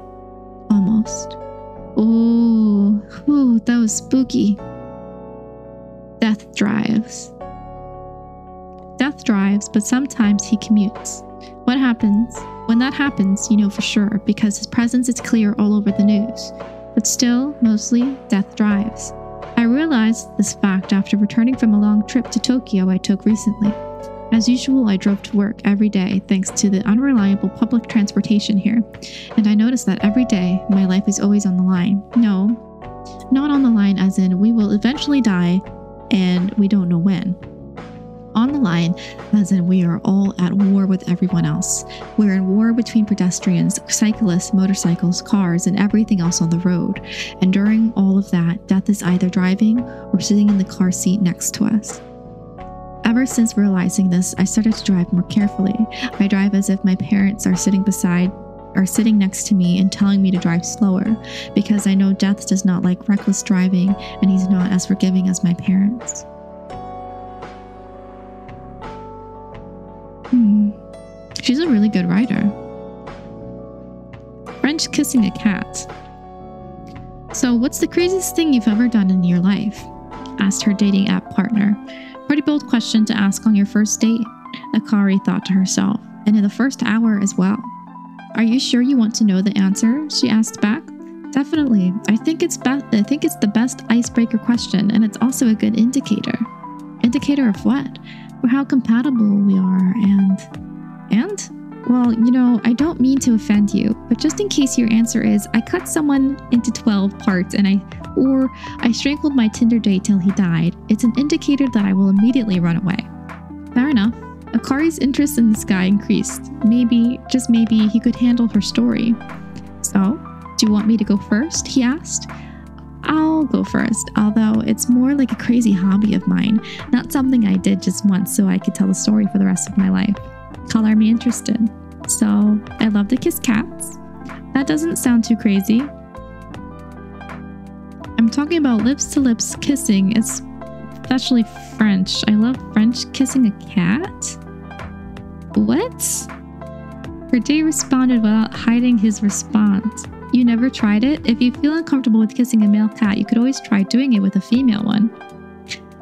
Almost. Oh, whew, that was spooky. Death drives. Death drives, but sometimes he commutes. What happens? When that happens, you know for sure, because his presence is clear all over the news. But still, mostly, death drives. I realized this fact after returning from a long trip to Tokyo I took recently. As usual, I drove to work every day thanks to the unreliable public transportation here, and I noticed that every day my life is always on the line. No, not on the line as in we will eventually die and we don't know when. On the line, as in we are all at war with everyone else. We're in war between pedestrians, cyclists, motorcycles, cars, and everything else on the road. And during all of that, death is either driving or sitting in the car seat next to us. Ever since realizing this, I started to drive more carefully. I drive as if my parents are sitting beside are sitting next to me and telling me to drive slower because I know Death does not like reckless driving and he's not as forgiving as my parents. Hmm. She's a really good writer. French kissing a cat. So, what's the craziest thing you've ever done in your life? asked her dating app partner. Pretty bold question to ask on your first date, Akari thought to herself, and in the first hour as well. Are you sure you want to know the answer? she asked back. Definitely. I think it's best I think it's the best icebreaker question and it's also a good indicator. Indicator of what? For how compatible we are and and well, you know, I don't mean to offend you, but just in case your answer is I cut someone into 12 parts and I or I strangled my Tinder date till he died, it's an indicator that I will immediately run away. Fair enough. Akari's interest in this guy increased. Maybe, just maybe, he could handle her story. So, do you want me to go first? He asked. I'll go first, although it's more like a crazy hobby of mine, not something I did just once so I could tell the story for the rest of my life. Color me interested. So, I love to kiss cats. That doesn't sound too crazy. I'm talking about lips to lips kissing, especially French. I love French kissing a cat. What? Herday responded without hiding his response. You never tried it? If you feel uncomfortable with kissing a male cat, you could always try doing it with a female one.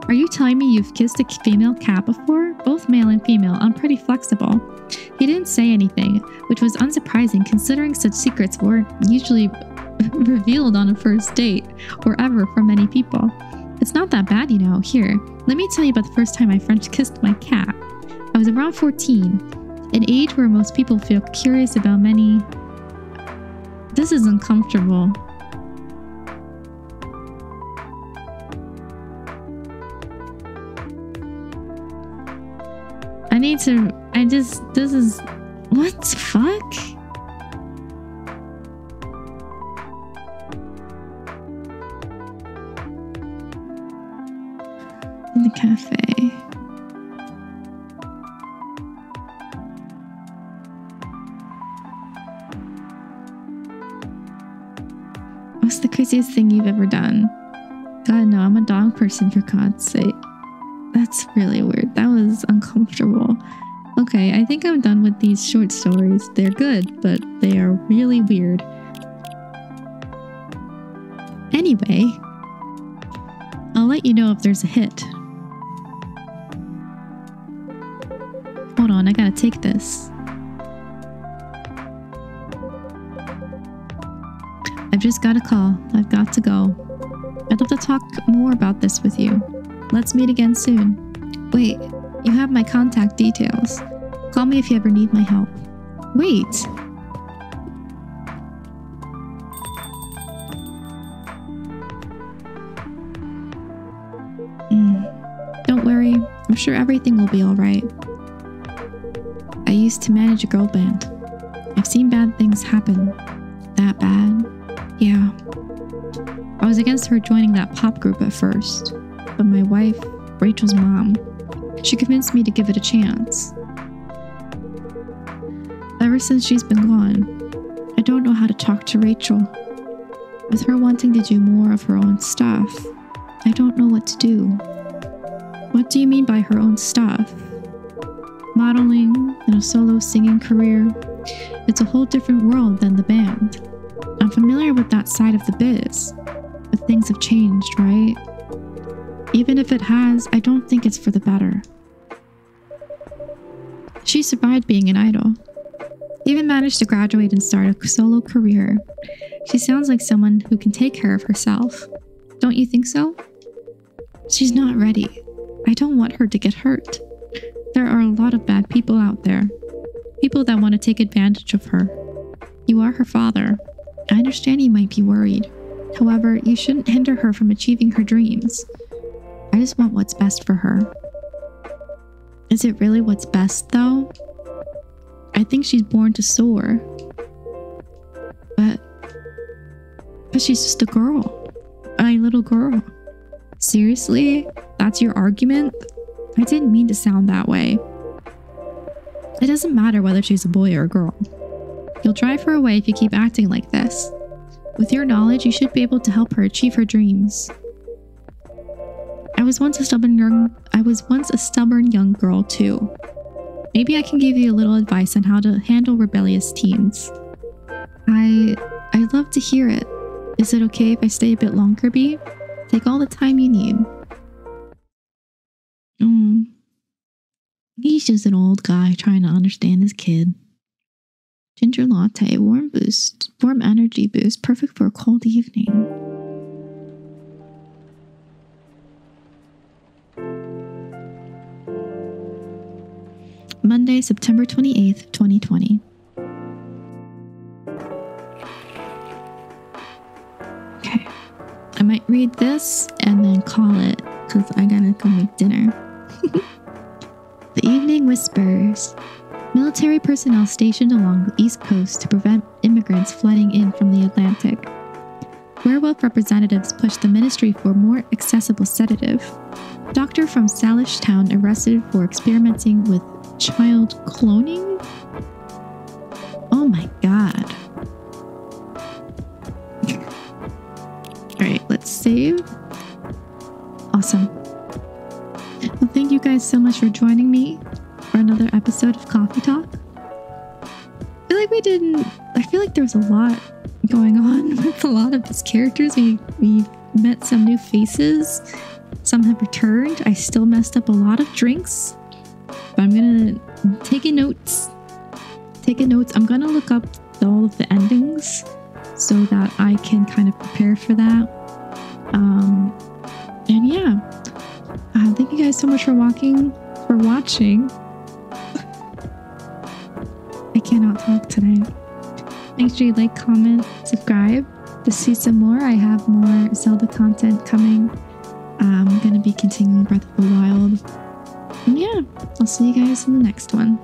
Are you telling me you've kissed a female cat before? Both male and female. I'm pretty flexible. He didn't say anything, which was unsurprising considering such secrets weren't usually revealed on a first date or ever for many people. It's not that bad, you know. Here, let me tell you about the first time I French kissed my cat. I was around 14, an age where most people feel curious about many. This is uncomfortable. I need to. I just. This is. What the fuck? in the cafe. Craziest thing you've ever done? God, no, I'm a dog person for God's sake. That's really weird. That was uncomfortable. Okay, I think I'm done with these short stories. They're good, but they are really weird. Anyway, I'll let you know if there's a hit. Hold on, I gotta take this. I've just got a call. I've got to go. I'd love to talk more about this with you. Let's meet again soon. Wait, you have my contact details. Call me if you ever need my help. Wait. Mm. Don't worry, I'm sure everything will be alright. I used to manage a girl band. I've seen bad things happen. That bad? Yeah. I was against her joining that pop group at first, but my wife, Rachel's mom, she convinced me to give it a chance. Ever since she's been gone, I don't know how to talk to Rachel. With her wanting to do more of her own stuff, I don't know what to do. What do you mean by her own stuff? Modeling and a solo singing career. It's a whole different world than the band. Familiar with that side of the biz, but things have changed, right? Even if it has, I don't think it's for the better. She survived being an idol, even managed to graduate and start a solo career. She sounds like someone who can take care of herself. Don't you think so? She's not ready. I don't want her to get hurt. There are a lot of bad people out there. People that want to take advantage of her. You are her father. I understand you might be worried. However, you shouldn't hinder her from achieving her dreams. I just want what's best for her. Is it really what's best, though? I think she's born to soar. But. But she's just a girl. A little girl. Seriously? That's your argument? I didn't mean to sound that way. It doesn't matter whether she's a boy or a girl. You'll drive her away if you keep acting like this. With your knowledge, you should be able to help her achieve her dreams. I was once a stubborn young I was once a stubborn young girl too. Maybe I can give you a little advice on how to handle rebellious teens. I I'd love to hear it. Is it okay if I stay a bit longer, B? Take all the time you need. Mm. He's just an old guy trying to understand his kid. Ginger latte, warm boost, warm energy boost, perfect for a cold evening. Monday, September 28th, 2020. Okay. I might read this and then call it because I gotta go make dinner. The Evening Whispers. Military personnel stationed along the East Coast to prevent immigrants flooding in from the Atlantic. Werewolf representatives pushed the ministry for more accessible sedative. Doctor from Salish Town arrested for experimenting with child cloning? Oh my god. Alright, let's save. Awesome. Well, thank you guys so much for joining me another episode of Coffee Talk. I feel like we didn't. I feel like there was a lot going on with a lot of these characters. We we met some new faces. Some have returned. I still messed up a lot of drinks, but I'm gonna take a notes. Take a notes. I'm gonna look up all of the endings so that I can kind of prepare for that. Um, and yeah, uh, thank you guys so much for walking, for watching. Cannot talk today. Make sure you like, comment, subscribe to see some more. I have more Zelda content coming. I'm going to be continuing Breath of the Wild. And yeah, I'll see you guys in the next one.